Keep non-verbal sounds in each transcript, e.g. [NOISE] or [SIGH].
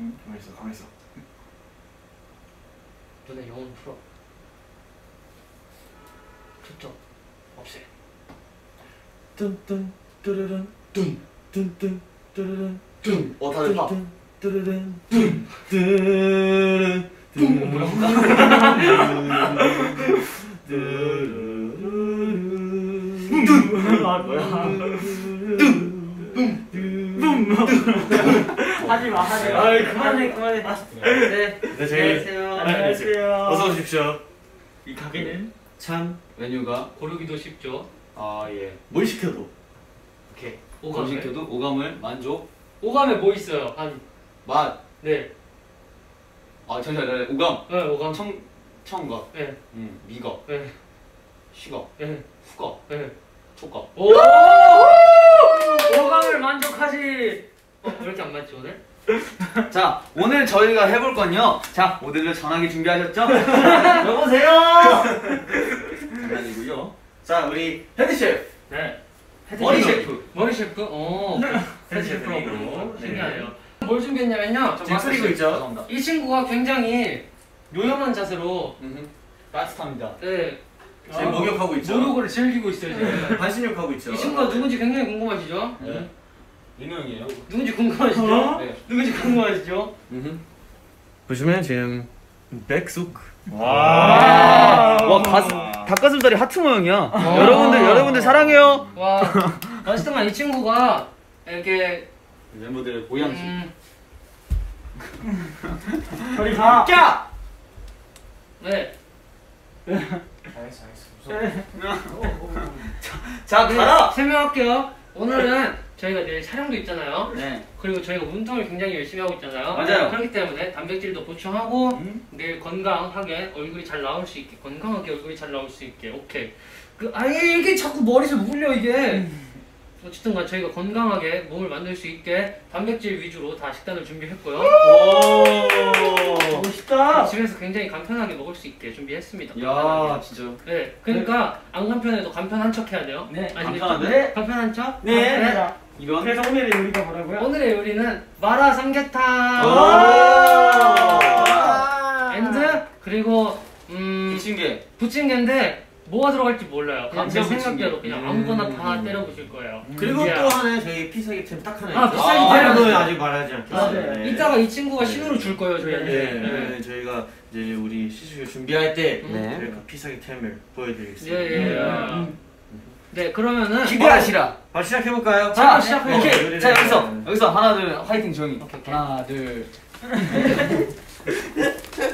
응 가만 있어 가만 있어 눈에 영혼 풀어. 초점 없애. 뚠뚠 뚜르른 뚠. 뚠뚠 뚜르른 뚠. 어 다들 봐. 뚜르른 뚠 뚜르른 뚠 뭐라고? 뚠아 뭐야? [LAUGHS] 하지 마, 하지 마. 아이 그만해 그만해. 네. 네 저희 안녕하세요. 안녕하세요. 어서 오십시오 이 가게는 참 메뉴가 고르기도 쉽죠. 아 예 뭘 시켜도 오케이. 오감. 시켜도 오감을 만족 오감에 뭐 있어요? 한 맛. 네. 아 잠시만 오감 네 오감. 청 청각 네. 음 미각 네. 시각 네. 후각 네. 촉각 오! 오감을 만족하지. 어, 왜 이렇게 안 맞지 오늘? [LAUGHS] 자 오늘 저희가 해볼 건요 자 모델들 전화기 준비하셨죠? [LAUGHS] 여보세요 장난이고요 자 우리 head chef 네. 머리 셰프 머리 셰프? 어. head chef로. 셰프로. 네. 신기하네요. 뭘 준비했냐면요. 지금 끓이고 있죠? 이 친구가 굉장히 요염한 자세로. 따뜻합니다 네, 지금 목욕하고 있죠 목욕을 즐기고 있어요 지금. 반신욕하고 있죠 이 친구가 누군지 굉장히 궁금하시죠? 네. 민호 형이에요 누군지 궁금하시죠? 어? 네 누군지 궁금하시죠? 보시면 지금 백숙 와. 와 가슴 닭가슴살이 하트 모양이야 아. 여러분들 여러분들 사랑해요 와, 어쨌든 이 친구가 이렇게 멤버들의 보양식 음, 저리 가. 야! 네, 알겠어 알겠어 자 네, 가라! 설명할게요. 오늘은 저희가 내일 촬영도 있잖아요. 네 그리고 저희가 운동을 굉장히 열심히 하고 있잖아요. 맞아요. 그렇기 때문에 단백질도 보충하고 음. 내일 건강하게 얼굴이 잘 나올 수 있게 건강하게 얼굴이 잘 나올 수 있게 오케이. 그 아예 이게 자꾸 머리에서 물려 이게. 어쨌든 간 저희가 건강하게 몸을 만들 수 있게 단백질 위주로 다 식단을 준비했고요. 오 멋있다. 집에서 굉장히 간편하게 먹을 수 있게 준비했습니다. 야 진짜 네, 그러니까 안 간편해도 간편한 척 해야 돼요. 네. 아시겠죠? 간편한데? 네. 간편한 척? 네. 네. 이런 그래서 오늘의 요리가 뭐라고요? 오늘의 요리는 마라 삼계탕. 와. and 그리고 음 부침개 부침개인데 뭐가 들어갈지 몰라요. 감자 생각대로. 그냥 음. 아무거나 다 때려 부실 거예요. 그리고 야. 또 하나 저희 필살기 템 딱 하나 아. 필살기 아, 템. 그건 아직 말하지 않겠습니다 아, 네. 네. 이따가 이 친구가 네. 신호를 줄 거예요 네, 저희한테. 네, 저희가 이제 우리 시술 준비할 때 네. 저희가 필살기 템을 보여드리겠습니다 예, 예. 음. 네 그러면은 기대하시라 바로 시작해볼까요? 자, 시작해요. 오케이 요리를 자 여기서 여기서 하나 둘 화이팅 조용히 오케이, 오케이. 하나 둘 [LAUGHS]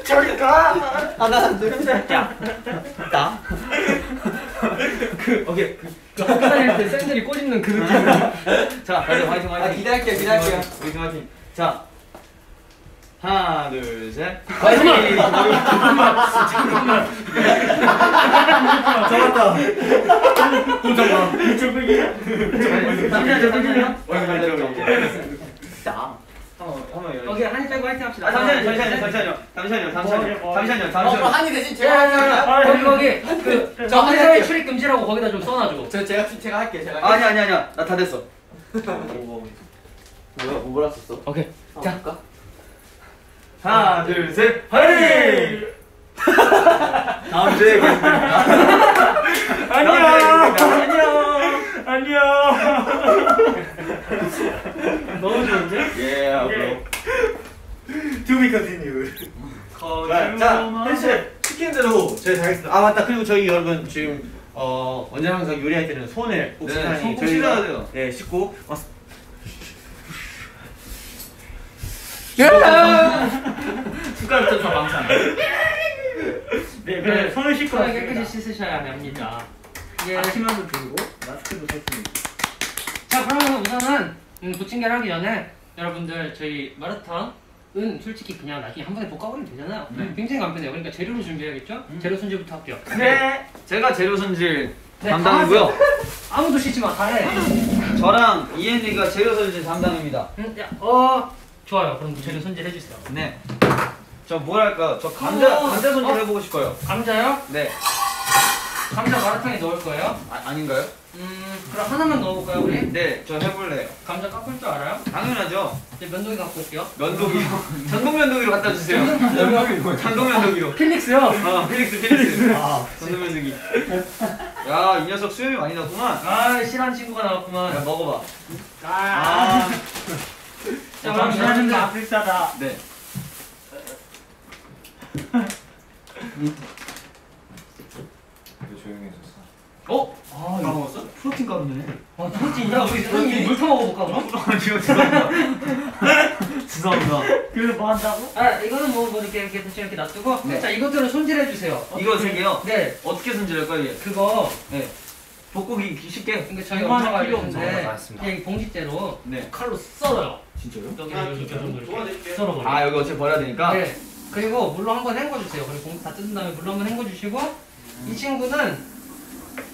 저리 가. 하나 둘야나? 그 오케이. 그 학교 다닐 때 샌들이 꼬집는 그 느낌. 자 다들 화이팅 화이팅. 아, 기대할게요, 기대할게요. 화이팅 화이팅 자 하나 둘 셋. 화이팅! 잡았다 이쪽이. 잠시만요 잠시만요. 나 오케이 한입 빼고 화이팅 합시다. 아 잠시만요 잠시만요 잠시만요 잠시만요 잠시만요 뭐, 잠시만요 어, 잠시만요 한이 대신 제가 야, 할게요. 거기 거기 그저 한사회 할게요. 출입 금지라고 거기다 좀 써놔줘. 저 제가 제가 할게요. 제가. 할게요. 아니 아니 아니야 나 다 됐어 뭐야 뭐라 썼어? 오케이. 자, 하나 둘 셋 화이팅 [LAUGHS] 다음 주에 뵙겠습니다 안녕. 안녕. 안녕. [LAUGHS] 너무 좋은데? 예 예. To be continued 자, 펜스 시킨 대로 저희 다 하겠습니다 아 맞다 그리고 저희 여러분 지금 어 언제 항상 요리할 때는 손을 꼭 네, 손꼭 씻어야 돼요. 네 씻고 어, 숟가락 좀더 방찬 네, 그래. 손을 씻고 손을 왔습니다. 깨끗이 씻으셔야 됩니다. 예. 아침만도 들고 마스크도 썼습니다. 자 그러면 우선은 음, 부침개를 하기 전에 여러분들 저희 마라탕은 솔직히 그냥 나중에 한 번에 볶아버리면 되잖아요. 네. 굉장히 간편해요. 그러니까 재료를 준비해야겠죠? 재료 손질부터 할게요. 네. 제가 재료 손질 네, 담당이고요 아무도 씻지 마. 다 해. 저랑 이엔이가 재료 손질 담당입니다 음, 야, 어 좋아요. 그럼 재료 손질 해주세요. 네저 뭘 할까요? 저 감자 어, 감자 손질 어. 해보고 싶어요 감자요? 네 감자 마라탕에 넣을 거예요? 아, 아닌가요? 음, 그럼 하나만 넣어볼까요, 우리? 네, 저 해볼래요. 감자 깎을 줄 알아요? 당연하죠. 이제 면도기 갖고 올게요. 면도기요. [LAUGHS] 전동 면도기로 갖다 주세요. 전동 면도기로. 필릭스요? 아, 필릭스, 필릭스. 아, 전동 면도기. 야, 이 녀석 수염이 많이 났구만. 아, 실한 친구가 야, 나왔구만. 먹어봐. 아, 아, 자, 아, 그럼 저는 아프리카다. 네. [LAUGHS] 조용히 해줬어. 어? 아, 이거 먹었어? 프로틴 가루네. 아, 프로틴이야? 우리 사장님 물타 먹어볼까, 그럼? 아니요, 죄송합니다. [LAUGHS] 죄송합니다. 그래서 뭐 한다고? 아, 이거는 뭐, 뭐 이렇게, 이렇게 대충 이렇게 놔두고. 네. 자, 이것들은 손질해주세요. 이거 세 개요? 네, 어떻게 손질할까요, 얘? 그거. 네. 볶기 쉽게? 그러니까 저희가 얼마나 엄마가 필요 알려줬는데, 없는 거 맞습니다. 그냥 이 봉지째로 네. 칼로 썰어요. 진짜요? 여기, 아? 이렇게 도와드릴게요. 썰어버려요. 아, 여기 어차피 버려야 되니까? 네. 그리고 물로 한번 헹궈주세요. 그리고 봉지 다 뜯은 다음에 물로 한번 헹궈주시고 이 친구는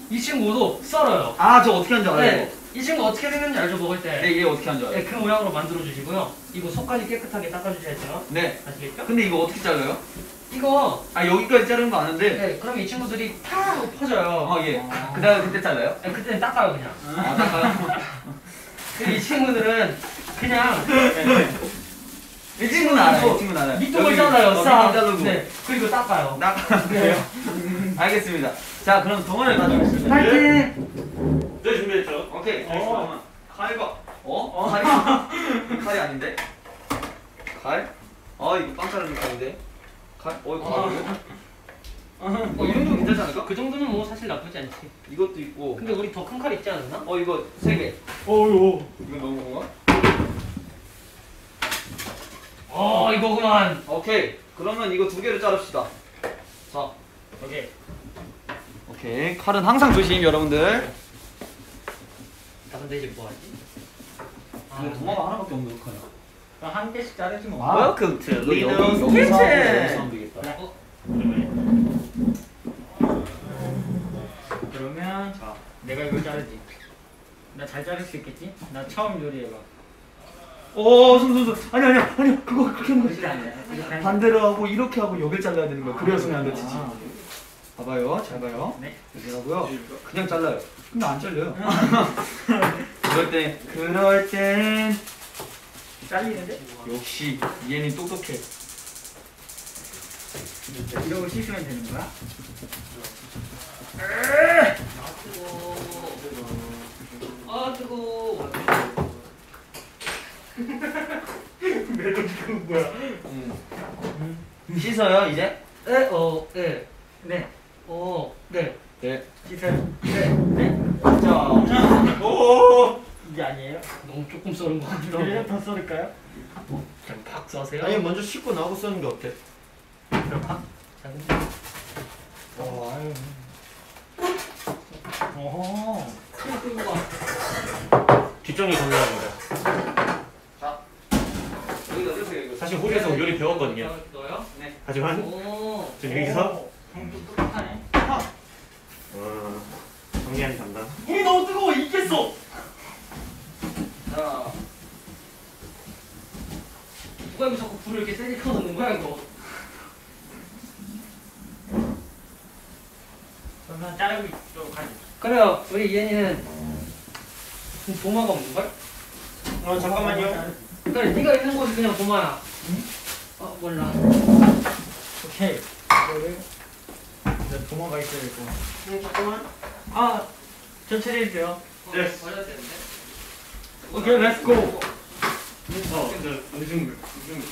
이 친구도 썰어요. 아, 저 어떻게 하는지 알아요? 네. 이 친구 어떻게 생겼는지 알죠? 먹을 때. 네, 얘 어떻게 하는지 알아요? 네, 그 모양으로 만들어 주시고요. 이거 속까지 깨끗하게 닦아주셔야죠. 네. 아시겠죠? 근데 이거 어떻게 잘라요? 이거 아, 여기까지 자르는 거 아는데. 네, 그럼 이 친구들이 팍 하고 퍼져요. 어, 예. 그 다음에 그때 잘라요? 네, 그때는 닦아요 그냥. 아, 닦아요? [LAUGHS] 이 친구들은 그냥 이 친구는 알아요. 이 친구는 알아요. 여기, 잘라요. 어, 싹. 자르고. 네. 그리고 닦아요. 나, 그래요? 알겠습니다. 자, 그럼 동원을 가져오겠습니다. 파이팅! 네, 준비했죠? 오케이. 어. 칼과, 어? 칼이, 칼이 아닌데? 칼? 아, 이거 빵 자르는 칼인데? 칼? 어, 이거 칼이에요? 어, 이 정도 괜찮지 않을까? 그 정도는 뭐 사실 나쁘지 않지. 이것도 있고. 근데 우리 더 큰 칼 있지 않았나? 어, 이거 세 개. 어유. 이거 너무 건가? 어 이거구만. 오케이. 그러면 이거 두 개를 자릅시다. 자, 오케이. 오케이. 칼은 항상 조심, 여러분들. 나 근데 이제 뭐 하지? 근데 도마가 하나밖에 없는 칼이야. 한 개씩 자르지 뭐. Welcome to Little Kitchen. 어? 그러면 자, 내가 이걸 자르지. 나 잘 자를 수 있겠지? 나 처음 요리해봐. 오, 손, 손, 손. 아니, 아니, 아니. 그거 그렇게 하는 하는 반대로 하고 이렇게 하고 여길 잘라야 되는 거야. 그래야 손이 안 다치지. 아, 봐봐요, 잘 봐요. 네. 이렇게 하고요. 그냥 잘라요. 근데 안 잘려요. [LAUGHS] 그럴 때, 그럴 땐 잘리는데? 역시 얘는 똑똑해. 이러고 씻으면 되는 거야? 아 뜨거. [LAUGHS] 멜로디가 뭐야? 씻어요, 이제? 네, 어, 네, 네. 어, 네, 네. 씻어요. 네. 네. 자, 오! 이게 아니에요? 너무 조금 썰은 거 같기도 그래요? 하고. 더 썰을까요? 그냥 팍 써세요. 아니, 먼저 씻고 나하고 쓰는 게 어때? 그럼 팍. 어, 아유. 어허. 뒷정리 건강합니다. 여기 넣으세요, 이거. 사실 홀에서 요리 배웠거든요. 넣어요? 하지만, 오. 전 여기서, 형 똑똑하네. 어, 정리한 담당. 물이 너무 뜨거워 익겠어. 자, 누가 이거 자꾸 불을 이렇게 세게 켜놓는 거야 이거? 그러면 자르고 있도록 하지. 그래요. 우리 이현이는 지금 도마가 없는 걸? 어, 잠깐만요. 그래, 네가 있는 곳이 그냥 도마야. 어, 몰라. 오케이. 이거를 이제 도마가 있어야 될 거. 네, 잠깐만. 아, 천천히 해주세요. 어, 네. 버려야 되는데. 오케이, 렛츠 고. 어, 근데 요즘, 요즘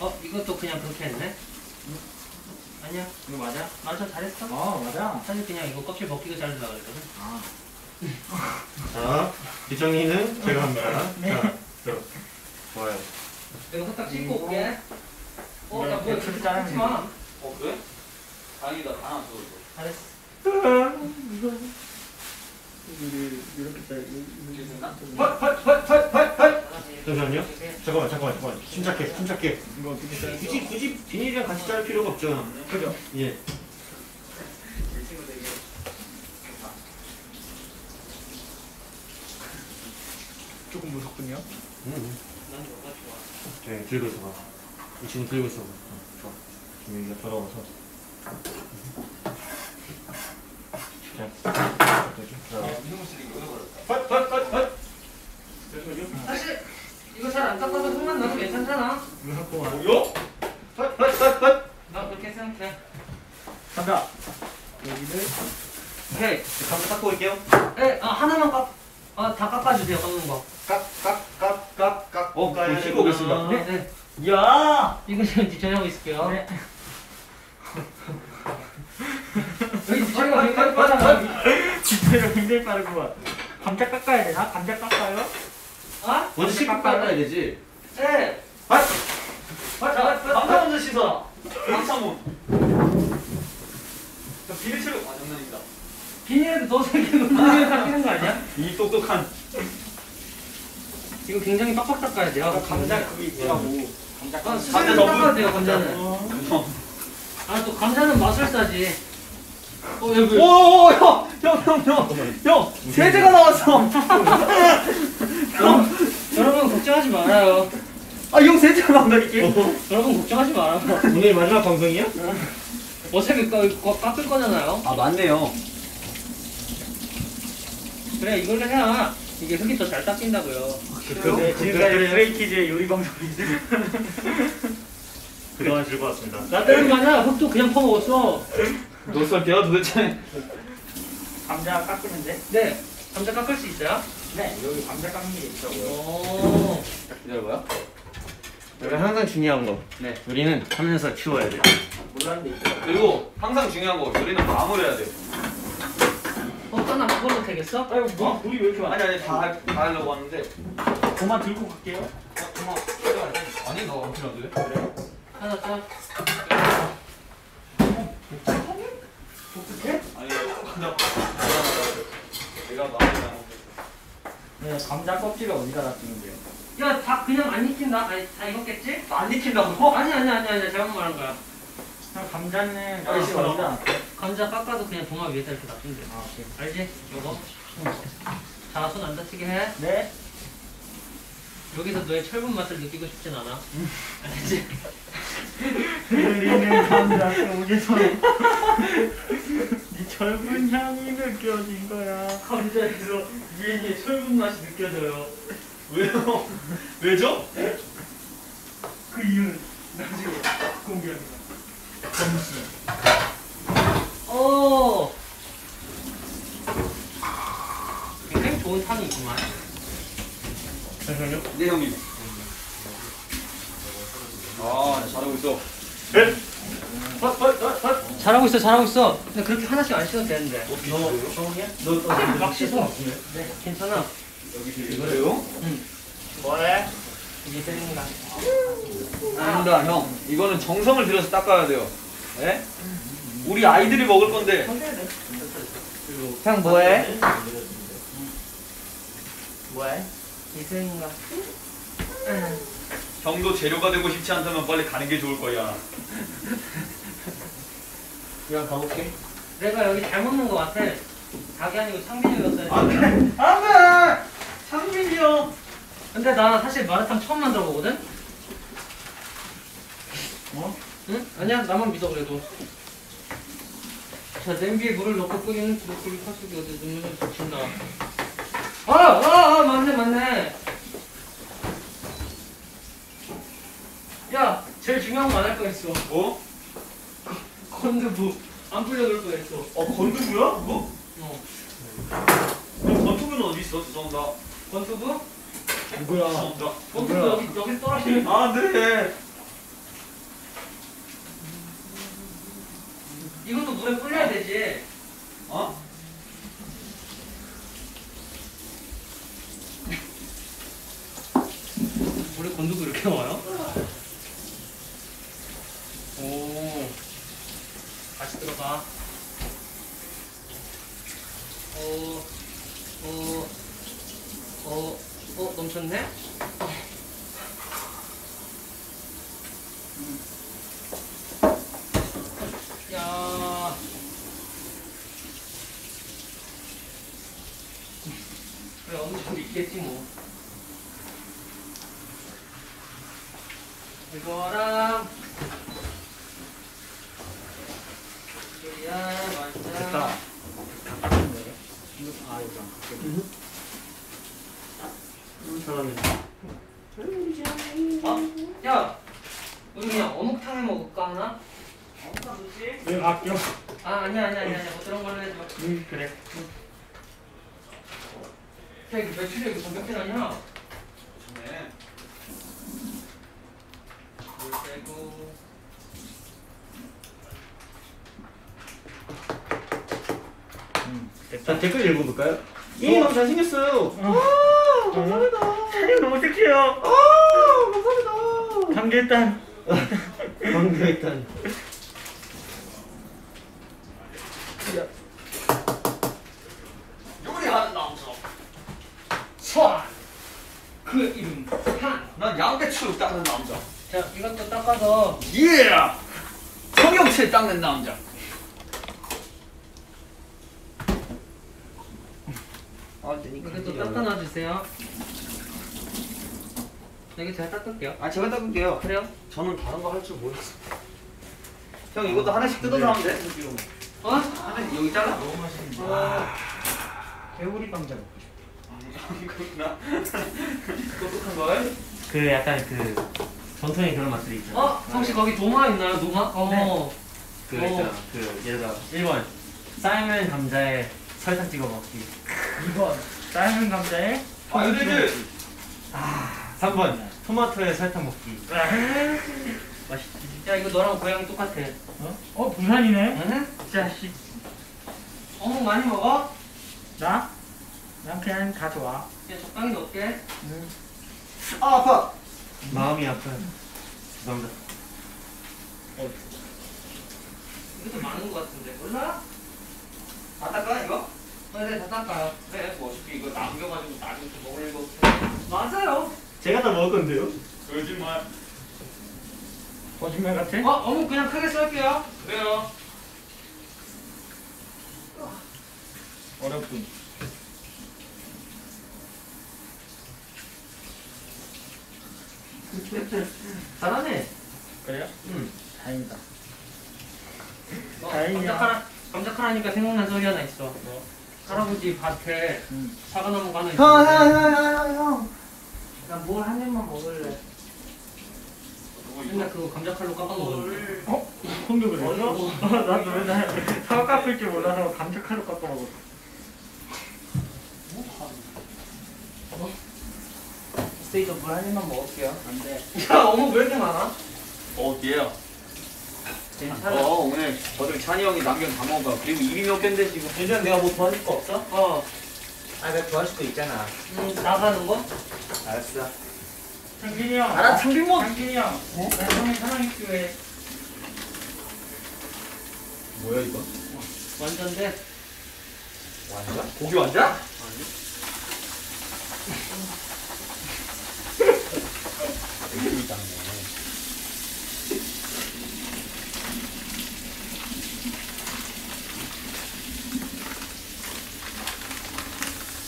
어, 이것도 그냥 그렇게 했네? 아니야. 이거 맞아? 맞아, 잘했어. 어, 맞아. 사실 그냥 이거 껍질 벗기고 자르려고 그랬거든. 아. 자, 뒷정리는 제가 합니다. 네. 자, 들어. 좋아요. 내가 후딱 씻고 올게. 어, 나 네, 뭐야, 그렇게 그렇게 자르면 하지 마. 어, 그래? 다행이다, 다 나왔어, 이거. 잘했어. 이렇게 잘 됐나? 헛, 헛, 헛, 헛, 헛, 헛. 잠시만요. 이렇게. 잠깐만, 잠깐만, 잠깐만. 침착해, 침착해. 이거 어떻게 잘 굳이, 굳이 비닐이랑 같이 자를 필요가 없죠. 그죠? 예. 조금 무섭군요. 음. 난 너가 좋아. 네, 들고 있어 봐. 이 친구 들고 있어 봐. 어, 좋아. 여기가 더러워서. 사실 이거 잘 안 닦아도 흙만 나도 괜찮잖아. 이거 갖고 와. 요? 헛 헛 헛헛 나 그렇게 생각해. 간다. 여기를 오케이. 한번 닦고 올게요. 네, 아 하나만 깎. 아 다 깎아주세요 깎는 거. 깍깍깍깍깍. 어, 그거 씻고 오겠습니다. 네, 네. 야. 이거 지금 뒷전하고 있을게요. 네. 여기 뒷전이가 굉장히 빠르다. 진짜로 굉장히 빠르구만. 감자 깎아야 되나? 감자 깎아요? 아? 먼저 씻고 깎아야 되지. 네. 아! 아, 자, 자, 감자 먼저 씻어. 박상훈. 저 비닐 채로 아 장난입니다. 비닐에도 이렇게 물에 닦이는 거 아니야? 이 똑똑한 이거 굉장히 빡빡 닦아야 돼요. 감자 그게 있더라고. 감자 아, 너무- 닦아야 돼요 감자는. 형. 아또 감자는 마술사지. 어 여기. 오, 형, 형, 형, 형, 형, 세제가 나왔어. 여러분 걱정하지 말아요. 아, 형 세제가 나온다니까. 여러분 걱정하지 말아요. 오늘 마지막 방송이야? 어차피 까, 깎을 거잖아요. 아, 맞네요. 그래 이걸로 해야 이게 흙이 더 잘 닦인다고요. 네, 지금까지 브레이키즈의 요리 방송이지. [LAUGHS] 그동안 즐거웠습니다. 나 때문에 아니야 흙도 그냥 퍼먹었어. 몇 살게요 도대체? 감자 깎으면 돼? 네. 감자 깎을 수 있어요? 네, 여기 감자 깎는 게 있더라고요. 오. 기다려봐요. 여기 항상 중요한 거. 네. 우리는 하면서 치워야 돼. 몰랐는데. 그리고 항상 중요한 거 요리는 마무리해야 돼요. 어, 떠나 그걸로 되겠어? 아이고, 뭐, 물이 왜 이렇게 많아? 아니 아니 다, 할- 다 하려고 하는데. 그만 들고 갈게요. 고마. 아니 너안 돼? 하나 짜. 아니 감자. 내가 마무리 네, 감자 껍질을 어디다 놔두는데요? 야, 다 그냥 안 익힌다? 아니, 다 익었겠지? 안 익힌다고? 아니, 아니, 아니, 아니, 잘못 말한 거야. 그냥 감자는 아, 껍질 싫어. 어디다 놔둬요? 감자 깎아도 그냥 동화 위에다 이렇게 놔둔대. 아, 오케이. 알지? 요거. 자, 손 안 다치게 해. 네. 여기서 너의 철분 맛을 느끼고 싶진 않아. 알지? 흐리는 감자 속에서 네 젊은 향이 느껴진 거야. 감자에서 위에 철분 맛이 느껴져요. 왜요? 왜죠? 그 이유는 나중에 공개합니다. 점수. 오! 굉장히 좋은 향이 있구만. 잠시만요. 네 형님. 아 잘하고 있어. 잘하고 있어, 잘하고 있어. 근데 그렇게 하나씩 안 씻어도 되는데. 너너 막 씻어. 네, 괜찮아. 이거요? 뭐해? 이게 생각. 아닙니다 형. 이거는 정성을 들여서 닦아야 돼요. 예? 우리 아이들이 먹을 건데. 형 뭐해? 뭐해? 이 생각. 형도 재료가 되고 싶지 않다면 빨리 가는 게 좋을 거야. [LAUGHS] 그냥 가볼게. 내가 여기 잘못 넣은 거 같아. 닭이 아니고 창빈이었어야 안 돼. 돼! 안 돼! 창빈이 형! 근데 나 사실 마라탕 처음 만들어 보거든? 어? 응? 아니야, 나만 믿어, 그래도. 자, 냄비에 물을 넣고 끓이는 브로콜리 파스기 어디 넣으면 붙인다. 아! 아! 아! 맞네, 맞네. 야, 제일 중요한 거 안 할 뻔했어. 어? 건두부. 안 불려놓을 뻔했어. 어, 건두부야? 그거? 어. 그럼 건두부는 어디 있어? 죄송합니다. 건두부? 누구야? 죄송합니다. 건두부 여기, 여기 떨어지는 아, 네. 이것도 물에 불려야 되지. 어? 물에 건두부 이렇게 나와요? 오. 다시 들어가. 어, 어, 어, 어, 넘쳤네? 그래, 엄청 있겠지, 뭐. 이거랑. 이거랑, 음. 어? 야! 우리 그냥 어묵탕 해 먹을까, 하나? 왜 아껴? 아 아니야 아니야 아니야 뭐 그런 걸로 해줘. 응 그래. 야 이거 매출이 이거 몇 개 나냐? 네. 물 빼고. 응자 댓글 읽어볼까요? 예 너무 잘생겼어요. 아, 감사합니다. 사진 너무 섹시해요. 아 감사합니다. 감길단. 방금 [LAUGHS] 요리하는 남자. 선. 그 이름 한. 난 양배추 닦는 남자. 자 이것도 닦아서 예. 성경채 닦는 남자. 아, 이것도 닦아놔 주세요. 여기 제가 닦을게요. 아 제가 닦을게요. 그래요? 저는 다른 거 할줄 몰랐어. 형 이것도 하나씩 뜯어서 하면 돼. 어? 하나씩 여기 잘라. 너무 맛있는데. 어. 개구리 감자. 이거구나. [LAUGHS] 똑똑한 걸. 그 약간 그 전통의 그런 맛들이 있잖아. 어? 혹시 거기 도마 있나요? 도마? 어. 그 어. 있잖아. 그 예를 들어 1번 삶은 감자에 설탕 찍어 먹기. 2번 삶은 감자에 아 연예들. 3번 토마토에 설탕 먹기. [LAUGHS] 맛있지. 야 이거 너랑 고양이 똑같아. 어? 어 부산이네. 응? 자식. 어묵 많이 먹어? 나? 난 그냥 다 좋아. 야 적당히 넣을게. 응. 아 아파. 마음이 아픈. 죄송합니다. 이것도 많은 것 같은데 몰라? 아 닦아 이거? 어, 네, 다 닦아요. 그래 뭐 어차피 이거 남겨가지고 나중에 또 거. 맞아요. 제가 다 먹을 건데요. 거짓말. 거짓말 같아? 어, 어묵 그냥 크게 썰게요. 그래요. 어렵군. [LAUGHS] 잘하네. 그래요? 응. 다행이다. 어, 다행이야. 감자카라, 감자카라니까 생각난 소리 하나 있어. 뭐? 할아버지 밭에 응. 사과나무가 하나 형, 형, 있는데 형, 형, 형. 나뭘 한 입만 먹을래. 맨날 그거 감자칼로 깎아 먹었는데. 어? 공격을 했어? [LAUGHS] 나도 맨날 사과 깎을 줄 몰라서 감자칼로 깎아 먹었어. 스테이저 물한 입만 먹을게요. 안 돼. 야, 어묵 왜 이렇게 많아? 어 뒤에요. 괜찮아. 어 오늘 저들 찬이 형이 남겨 다 먹어. 그리고 입이 몇 갠데 지금. 예전에 내가 뭐 도와줄 거 없어? 어, 아 내가 도와줄 거 있잖아. 음, 나가는 거? 알았어. 창균이 형. 알아 창빈모. 창균이 형. 나 형이 사랑이 필요해. 뭐야 이거? 완전데. 완자? 고기 완자? 있다네.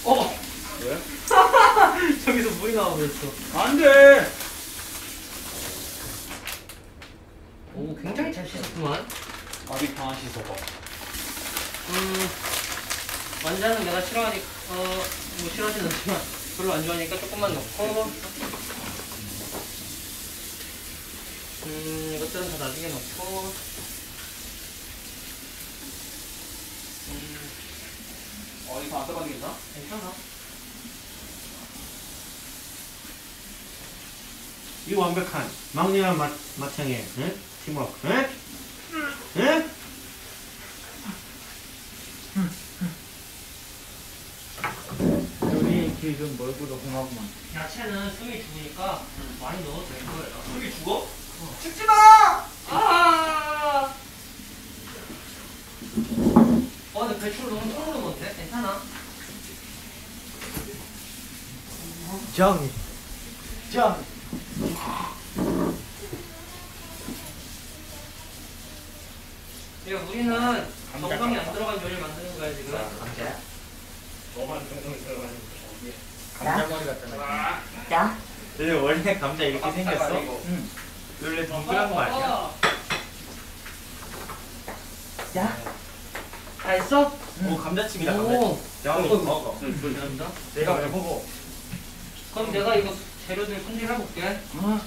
어, 왜? 저기서 물이 나오고 있어. 안 돼. 오, 굉장히 잘 씻었구만. 아직 다 씻어봐. 음, 완자는 내가 싫어하니, 어, 뭐 싫어하진 않지만 별로 안 좋아하니까 조금만 넣고. 음, 이것들은 다 나중에 넣고. 음, 어 이거 안 떠가겠나? 괜찮아. 이 완벽한 막내와 마, 마창의 응? 팀워크. 응? 응? 우리 지금 멀고도 홍하구만. 야채는 숨이 죽으니까 많이 넣어도 될 거예요. 여기 죽어? 죽지 마! 아! 어, 근데 배추를 너무 통으로 넣었네? 괜찮아. 정. 짱. 야, 우리는 정강이 안 들어간 요리를 만드는 거야, 지금. 감자야? 감자머리 같잖아. 왜 원래 감자 이렇게 생겼어? 응. 원래 동그란 거 아니야? 어, 다 했어? 오 감자칩이다 감자. 오. 야 어, 이거 먹어. 네, 감사합니다. 내가 왜 먹어? 그럼 내가 이거 재료들 손질해볼게. 어,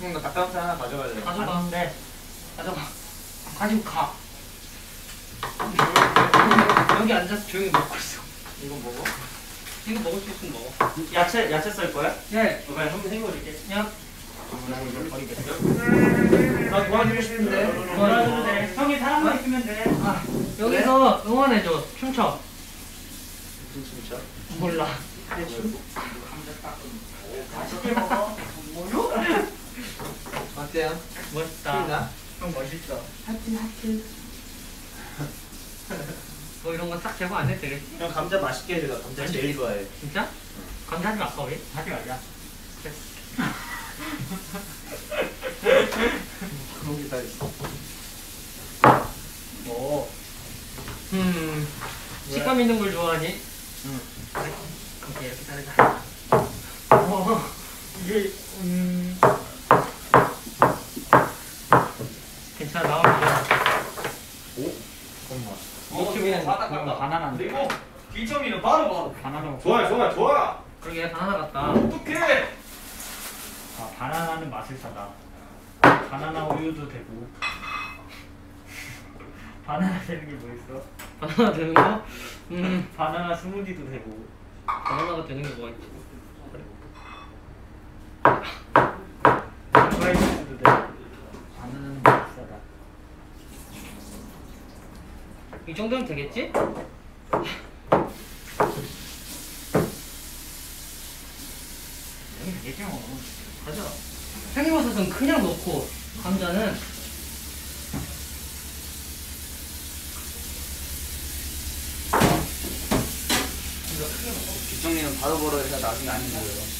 형, 나 닭가슴살 하나 가져가야 돼. 가져가. 네. 가져가. 가지고 가. 여기 앉아서 조용히 먹고 있어. 이거 먹어? 이거 먹을 수 있으면 먹어. 야채 야채 썰 거야? 예. 어, 그냥 한번 해보줄게. 야. 나 도와주고 싶은데. 뭐라도 돼. 형이 사람만 있으면 돼. 아, 여기서 응원해줘. 춤춰. 무슨 춤이야? 몰라. 맛있게 먹어. 어때요? 멋있다. 형 멋있어. 뭐 이런 거딱 제보 안 해도 되겠지? 형 감자 맛있게 해줘. 나 감자 제일 좋아해. 진짜? 감사하지 말까 우리? 하지 말자. 그런 게 다 있어. 오. 음. 식감 있는 걸 좋아하니? 응. 그래. 오케이 이렇게 자르자. 어. 이게 음. 괜찮아 나오면 잠깐만. 어, 그냥 바다 그럼 같다. 바나나인데. 그리고 비점이는 바로 바로. 바나나. 좋아 좋아 좋아. 그러게 바나나 같다. 어떡해? 아 바나나는 맛을 사다. 바나나 우유도 되고. [LAUGHS] 바나나 되는 게 뭐 있어? 바나나 되는 거? 음. 바나나 스무디도 되고. 바나나가 되는 게 뭐가 있지? 이 정도면 되겠지? 뭐. 가자. 생이버섯은 그냥 넣고 감자는 뒷정리는 바로 벌어야 나중에 안 힘들어요.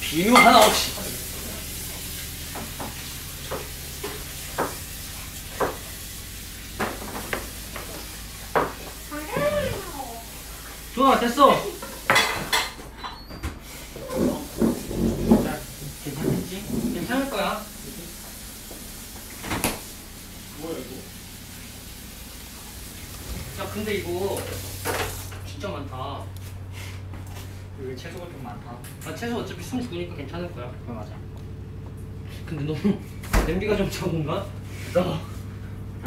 비누 하나 없이. 좋아 됐어. 자, 괜찮겠지? 괜찮을 거야. 야 근데 이거 진짜 많다. 여기 채소가 좀 많다. 아 채소 어차피 숨 죽으니까 괜찮을 거야. 그거 맞아. 근데 너무 냄비가 좀 적은가?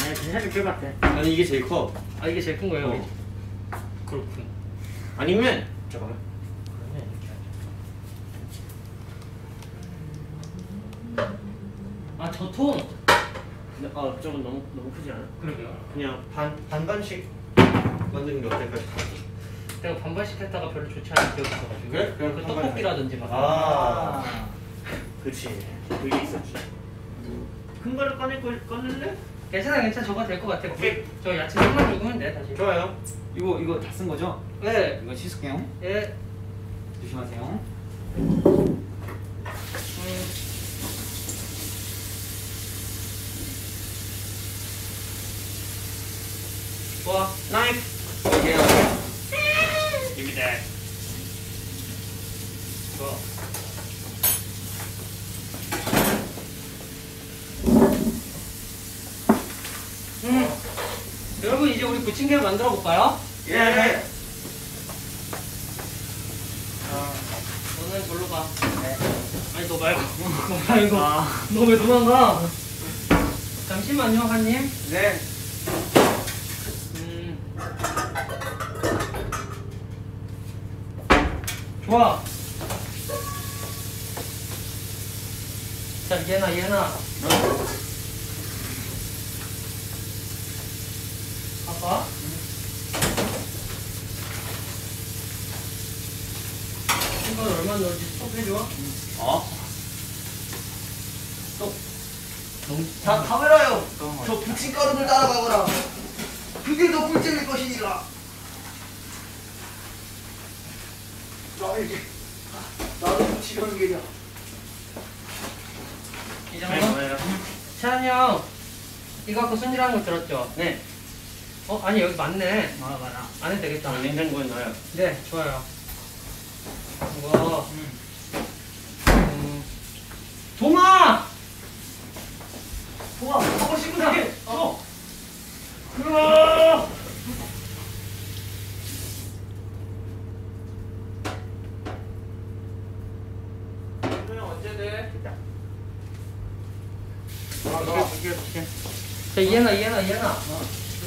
아니 괜찮을 것 같 아. 아니 이게 제일 커. 아 이게 제일 큰 거예요. 어. 그렇군. 아니면 잠깐만. 그러네 이렇게 하자. 아 저 통. 근데 아 저건 너무 너무 크지 않아? 그러게요. 그냥 반 반반씩 만드는 게 어떨까. 내가 반반씩 했다가 별로 좋지 않은 기억이 있어가지고. 그래? 그럼 그 반반 떡볶이라든지 막. 아, 그렇지. 그게 있었지. 큰 거를 꺼낼 걸 꺼낼래? 괜찮아 괜찮아 저거 될 것 같아. 오케이. 저 야채 한만 죽으면 돼 다시. 좋아요. 이거 이거 다 쓴 거죠? 네. 이거 씻을게요. 예. 조심하세요. 음. 좋아. 나이프. 예. 여기다. 좋아. 음. 여러분 이제 우리 부침개를 만들어 볼까요? 예. 너는 절로 가. 아니 너 말고. [LAUGHS] 너 말고. 너왜 도망가? 잠시만요, 한님. 네. 음. 좋아. 자, 얘나 얘나. 아빠. 이건 얼마 넣을지 스톱 해줘. 어? 스톱. 너무 자 카메라요. 저 부침가루를 따라가거라. 그게 더 꿀잼일 것이니라. 나에게 나도 부치려는 게냐. 이 네, 정도? 뭐예요? 찬이 형 이거 아까 손질하는 거 들었죠? 네. 어 아니 여기 맞네 아 맞아. 안 해도 되겠다 냉장고에 넣어요. 네 좋아요 이거 음. 음, 동아 우와 하고 싶은 게. 어. 으아! 언제 돼? 자. 이해나 이해나 이해나.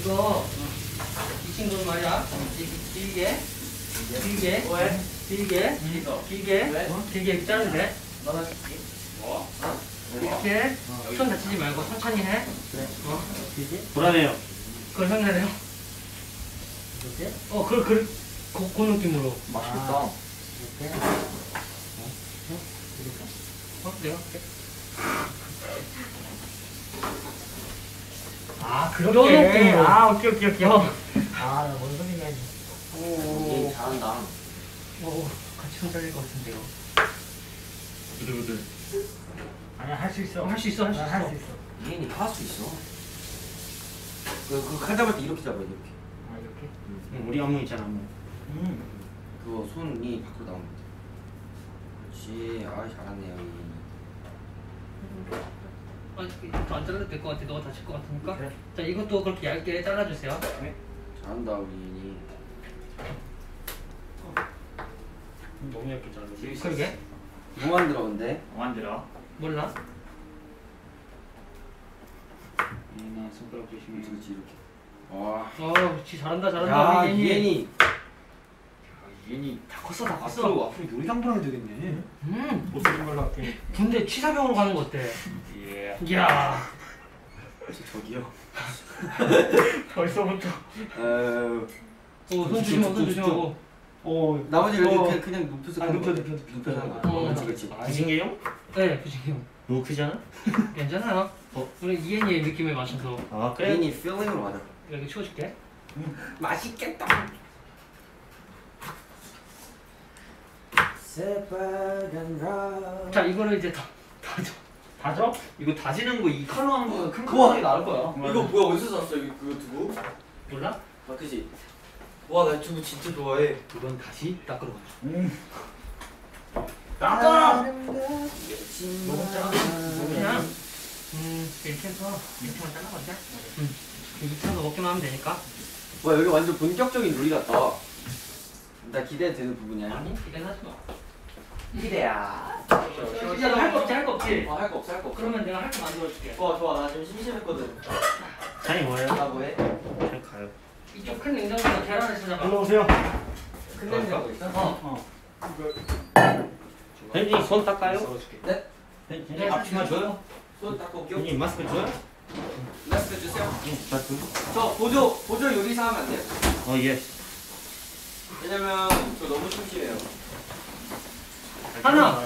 이거. 이 친구는 말이야. 길게. 길게. 왜? 길게. 길게. 왜? 길게. 이렇게. 자르면 돼? 이렇게 손 다치지 말고 천천히 해 어? 불안해요. 그걸 생각해요 이렇게? 어 그, 그, 그, 그 느낌으로 맛있겠다. 이렇게. 어? 내가 할게 아 그렇게. 느낌으로. 아 오케이 오케이 오케이. 어. 아뭔 소리냐. 얘 잘한다. 오 같이 손 잘릴 것 같은데요 부들부들. 아니야 할 수 있어. 할 수 있어 할 수 있어 할수 있어. 얘는 할수 있어. 그, 그 칼 잡을 때 이렇게 잡아야 돼, 이렇게. 아 이렇게. 우리 안무 있잖아 안무. 음. 그거 손이 밖으로 나오는 거지. 그렇지. 아, 잘하네요, 얘. 아니 더안 잘라도 될 것 같아 너가 다칠 것 같으니까 그래. 자 이것도 그렇게 얇게 잘라주세요 잘한다, 우리 얘니. 너무 얇게 잘라. 그러게 뭐 만들어, 근데? 만들어. 몰라 얘나 손가락 조심해. 그렇지, 그렇지, 이렇게. 와. 어지 잘한다 잘한다 야, 우리 얘니 얘니. 얘니 다 컸어 다 컸어 앞으로 앞으로 요리당도 해야 되겠네. 음 못쓰는 걸로 할게. 군대 취사병으로 가는 거 어때? 예. 이야 저기요. [LAUGHS] 벌써부터. 어, 어손 조심하고 손 조심하고 오. 나머지 이렇게 어. 그냥, 그냥 눕혀서 아, 하는 눕혀. 눕혀, 눕혀. 눕혀서 하는 어. 거야. 그렇지, 그렇지. 부신개용? 네 부지경 너무 크잖아. [LAUGHS] 괜찮아요 어? 우리 이엔이의 느낌에 맞춰서 아 얘니 필링으로 맞아. 여기 치워줄게 맛있겠다. 새빨간 라. 자 이거를 이제 다 다져 다져? 이거 다지는 거 이 칼로 하는 거큰 그거 게 나을 거야. 이거 뭐야 어디서 샀어 이거 그거 두부? 몰라? 아 그지? 와 나 두부 진짜 좋아해. 이건 다시 닦으러 가. 음. 닦아. 너무 그냥 음 이렇게 해서 이렇게만 잘라버리자 음 이렇게 해서 먹기만 하면 되니까 와 여기 완전 본격적인 요리 같다. 나 기대되는 부분이야. 아니 기대는 하지 마 기대야. 진짜 너할거 없지 할 거 없지? 어 할거 없어 할거 없어. 그러면 내가 할 거 만들어줄게 좋아 좋아 나 지금 심심했거든. 찬이 뭐예요? 나 뭐해? 잘 가요. 이쪽 큰 냉장고에 계란을 찾아봐 일로 오세요. 큰 냄새가 있어? 어 혜진이 손 닦아요? 네. 혜진이 앞치마 줘요? 손 닦고 올게요. 혜진이 마스크 줘요? 마스크 주세요. 다 줘. 저 보조 보조 요리사 하면 안 돼요? 어 예. 왜냐면 저 너무 심심해요. 하나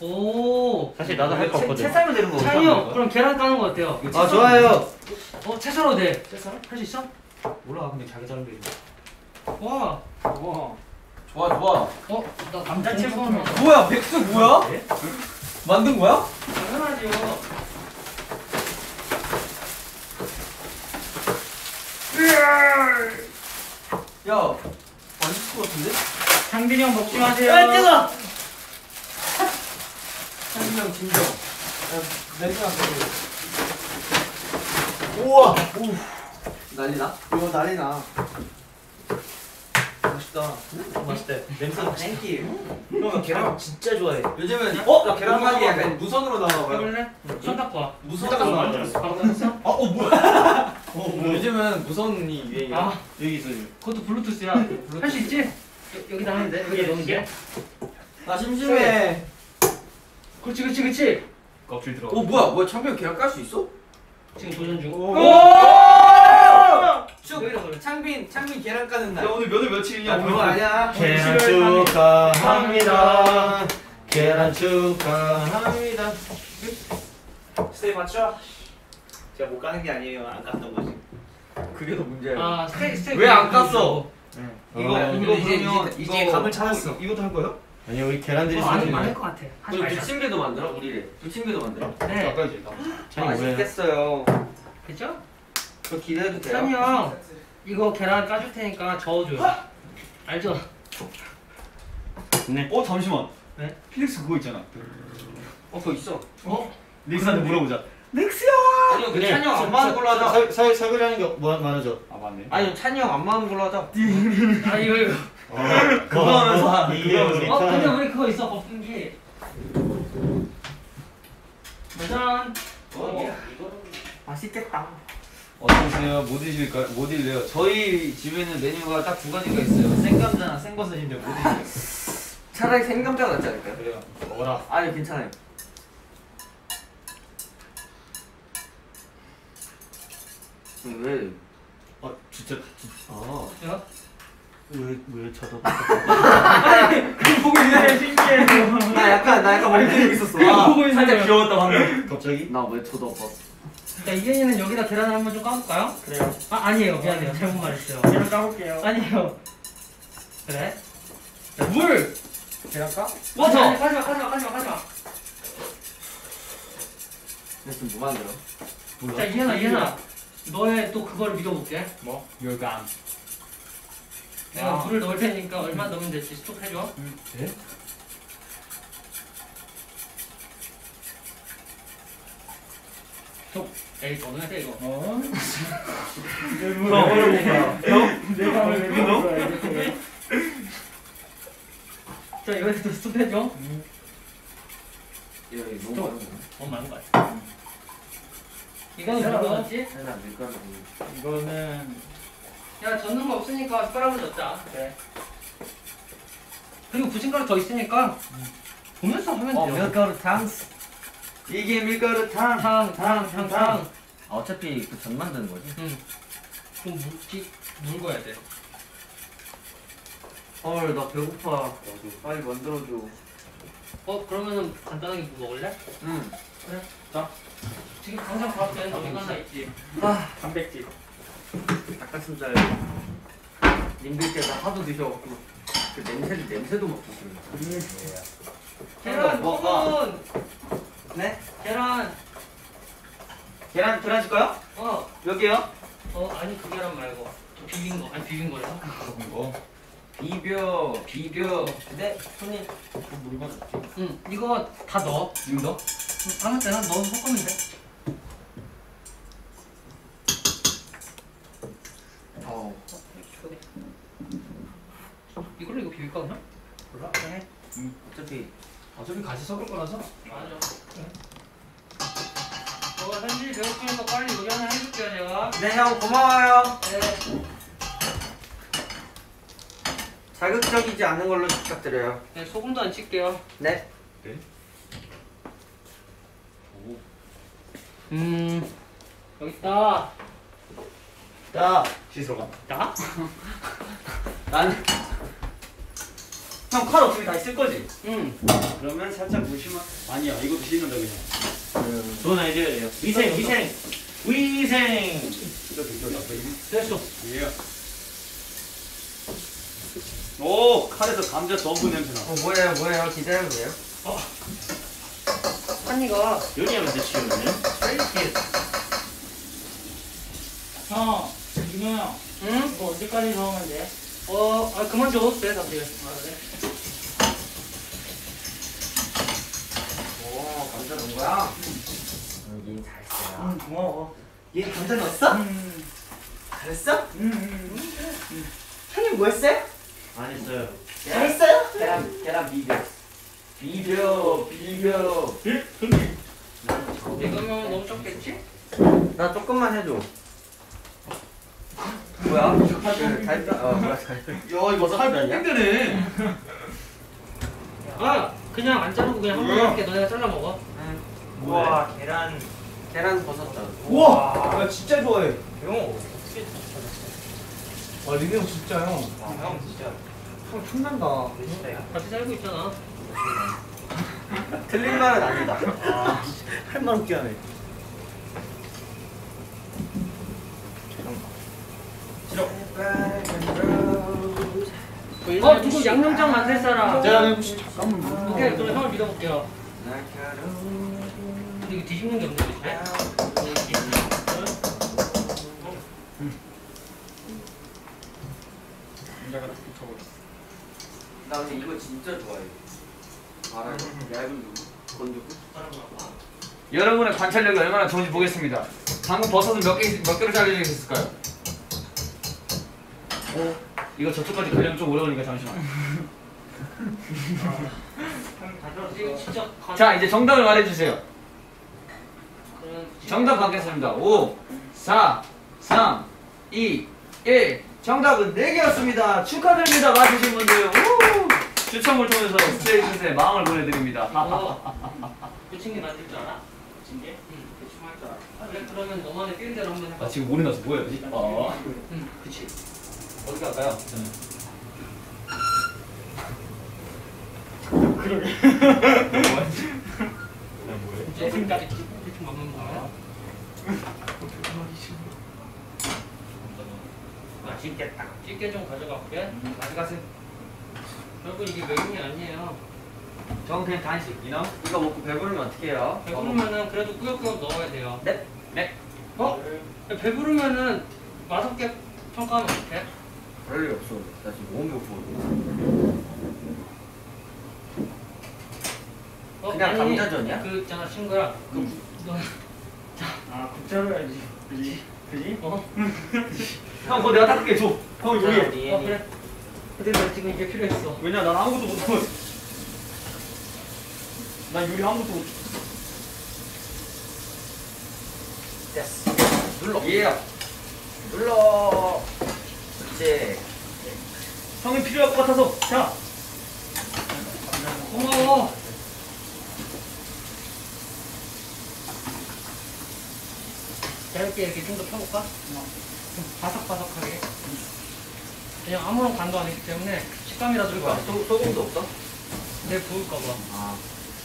오 사실 나도 할 거 없거든. 삶면 되는 찬이 형 그럼 계란 까는 거 어때요? 아 좋아요. 어 채 썰어도 돼 채 썰어? 할 수 있어? 몰라 근데 자기 자른 게. 와 와. 좋아 좋아. 어? 나 감자채 공부 먹으면 처음 해. 뭐야 백수 뭐야? 네? 만든 거야? 당연하지요 야 맛있을 것 같은데? 상빈이 형 먹지 마세요. 아 뜨거! 한명 진정. 냄새 났어. 우와. 난리나? 이거 난리 나. 맛있다. 맛있대. 냄새. thank you. 형 계란 진짜 좋아해. 요즘은 어? 나 계란 먹어. 약간 무선으로 나와 봐요. 해볼래? 손 닦고 와 무선으로. 나와. 바로 닦았어? 아, 어 뭐야? [LAUGHS] 어 뭐야? 요즘은 무선이 유행이야. 아 여기 있어. 그것도 블루투스야 [LAUGHS] 할수 있지? 여, 여기다 하면 돼 여기다 넣으면 돼 나 심심해. 그렇지 그렇지 그렇지 껍질 들어. 어 뭐야? 뭐야? 창빈 계란 깔수 있어? 지금 도전 중 오. 쭉. 창빈 창빈 계란 까는 날. 오늘 몇월 며칠이냐? 야 그거 아니야. 계란 축하합니다. 계란 축하합니다. 스테이 맞죠? 제가 못 가는 게 아니에요. 안 갔던 거지. 그게 더 문제야. 아 스테이 스테이 왜안 깠어? 이거 어, 이거 이제- 그러면 이제- 이제 감을 찾았어. 이것도 할 거예요? 아니 우리 계란들이 어, 아직. 많을 것 같아. 하지 우리 말자. 부침개도 만들어? 우리 부침개도 만들어? 네. 아까지. 찬이 뭐해? 맛있겠어요. 그죠? 저 기대해도 돼요? 찬이 형 이거 계란 까줄 테니까 저어줘요. 알죠? 어 잠시만. 네? 필릭스 그거 있잖아. 어, 그거 있어. 어? 닉스한테 물어보자. 아니요, 그 찬이 형 안 맞는 걸로 하자. 사- 사- 사그라는 게 뭐- 많아져. 아 맞네. 아니, 찬이 형 안 맞는 걸로 하자. 아 이거 이거. 그거 하면서 이게 그거 우리 어 근데 편. 우리 그거 있어 거품기. 짜잔. 어, 맛있겠다. 어떠세요? 뭐 드실까요? 뭐 드실래요? 저희 집에는 메뉴가 딱 두 가지가 있어요. 생감자나 생버섯인데 뭐 드실래요? [LAUGHS] 차라리 생감자가 낫지 않을까요? 그래요. 먹어라. 아니, 괜찮아요. 음, 왜? 아 진짜 아. 야. 왜왜 쳐다? [LAUGHS] 보고 있네. 신기해. 나 약간, 나 약간 머리 있었어. 아, 보고 있는 살짝. 귀여웠다, 방금. 갑자기? 나 왜 쳐다봤어? 자 이현이는 여기다 계란을 한번 좀 까볼까요? 그래요. 아 아니에요 미안해요 잘못 말했어요. 계란 까볼게요. 아니에요. 그래? 자, 물. 계란 까? 워터. 가지마 가지마 가지마 가지마. 나 지금 뭐 만들어? 자 이현아 이현아 너의 또 그걸 믿어볼게. 뭐? 요감. 내가 아. 물을 넣을 테니까 얼마 넣으면 될지 스톱 해줘. 예? 스톱. 에이 더 넣어야 돼 이거. 어? 왜 물어보는 거야? 내가 왜 돼? 자 이번에도 스톱 해줘. 야, 이거 너무 많은 거야. 너무 많은 거 같아. 이거는? 넣었지? 살짝 밀가루. 이거는 야 젓는 거 없으니까 숟가락으로 넣자. 그래. 그리고 부침가루 더 있으니까 보면서 하면 어, 돼요. 밀가루 탕스. 이게 밀가루 탕. 탕, 탕, 탕, 탕. 아, 어차피 그전 만드는 거지. 응. 좀 묽지, 묽어야 돼. 헐, 나 배고파. 빨리 만들어줘. 어, 그러면은 간단하게 뭐 먹을래? 응. 지금 당장 가도 되는 거 하나 있지. 단백질. 닭가슴살. 님들께서 하도 드셔갖고 그 냄새도 냄새도 맡고 그래요. 계란, 뭐, 먹은 네? 계란. 계란 계란 줄까요? 어, 여기요. 어, 아니 그 계란 말고 또 비빈 거, 아니 비빈 거야. 어. 비벼 비벼. 네, 손님. 응, 이거 다 넣어. 지금 너? 응, 아무 때나 넣어서 섞으면 돼. 어. 이걸로 이거 비빌까 그냥? 몰라? 네. 어차피 어차피 같이 섞을 거라서. 맞아. 저 현진이 배고프니까 빨리 요리 하나 해줄게요 제가. 네, 형 고마워요. 네. 자극적이지 않은 걸로 부탁드려요. 네 소금도 안 칠게요. 네. 음 여기 있다. 야. 씻으러 가. 나? [LAUGHS] 나는 형칼 어차피 다 있을 거지? 응. 그러면 살짝 무시만. 아니야, 이것도 씻는다 그냥. 돈 알줘야 돼요. 위생 위생 위생. 진짜 느껴졌다. 됐어. 예. 오, 칼에서 감자 전부 냄새 나. 어 뭐예요 뭐예요 기대해보세요. 한이가 요리하면 돼 치우면요. 셀리티. 형, 준호 형. 응? 이거 언제까지 넣으면 돼? 어, 아 그만 줘도 돼 다들. 아 그래. 오 감자 넣은 거야? 여기 잘했어요. 응, 고마워. 얘 감자 넣었어? 음, 잘했어? 음, 음. 형님 뭐 했어요? 안 했어요. 잘했어요? 계란 계란 비벼. 비벼 비벼. 이거면 너무 적겠지? 나 조금만 해줘. 뭐야? 그 달걀 어 뭐야 달걀. 야 이거 살 힘드네. 아 그냥 안 자르고 그냥 한번 할게. 너네가 잘라 먹어. 우와, 계란. 계란 버섯다. 우와, 나 진짜 좋아해. 형, 아, 리네 형 진짜 형. 형 진짜. 형 탐난다. 같이 살고 있잖아. [LAUGHS] 틀린 말은 아니다. 할말 없게 하네. V 어 누구 양념장 만들 사람? 제가 오케이 그럼 형을 믿어볼게요. 근데 이거 뒤집는 게 없는데 그래? 남자가 다 붙여버렸어. 나 근데 이거 진짜 좋아해. 알아요? 얇은 누구? 건두구? 여러분의 관찰력이 얼마나 좋은지 보겠습니다. 방금 버섯은 몇 개, 몇 개로 잘려져 있을까요? 오, 이거 저쪽까지 가려면 좀 오래 걸리니까 잠시만. 자, 이제 정답을 말해주세요. 정답 받겠습니다. 5, 4, 3, 2, 1. 정답은 4개였습니다. 축하드립니다. 맞으신 분들. 우! 추첨을 통해서 스테이션의 마음을 보내드립니다. 어, 부침개 만들 줄 알아? 부침개? 응, 대충 할줄 알아. 아, 그래 그러면 너만의 feel대로 한번 해봐. 아, 지금 물이 나서 뭐? 어. 응, 그치. 어디 갈까요? 이제 생각이 대충 먹는 거야. 맛있겠다. 집게 좀 가져갈게. 가져가세요. 여러분 이게 외국이 아니에요. 저건 그냥 간식, you know? 이거 먹고 배부르면 어떻게 해요? 배부르면은 그래도 꾸역꾸역 넣어야 돼요. 네? 네. 어? 배부르면은 맛없게 평가하면 어떡해? 그럴 리 없어. 나 지금 너무 배고프거든. 어, 그냥 아니, 감자전이야? 그 있잖아 친구야. 그 너, 아 국자로 해야지. 그지? 그지? 어? [LAUGHS] 형, 그거 내가 닦을게. 줘. 형, 요리해. 어 그래. 근데 나 지금 이게 필요했어. 왜냐, 난 아무것도 못하고. 난 요리 아무것도 못. 됐어. 눌러. 예. 눌러. 이제 형이 필요할 것 같아서. 자. 고마워. 얇게 이렇게 좀 더 펴볼까? 좀 바삭바삭하게. 그냥 아무런 간도 안 했기 때문에 식감이라도 좋아. 소, 소금도 없어? 내 부을까봐. 아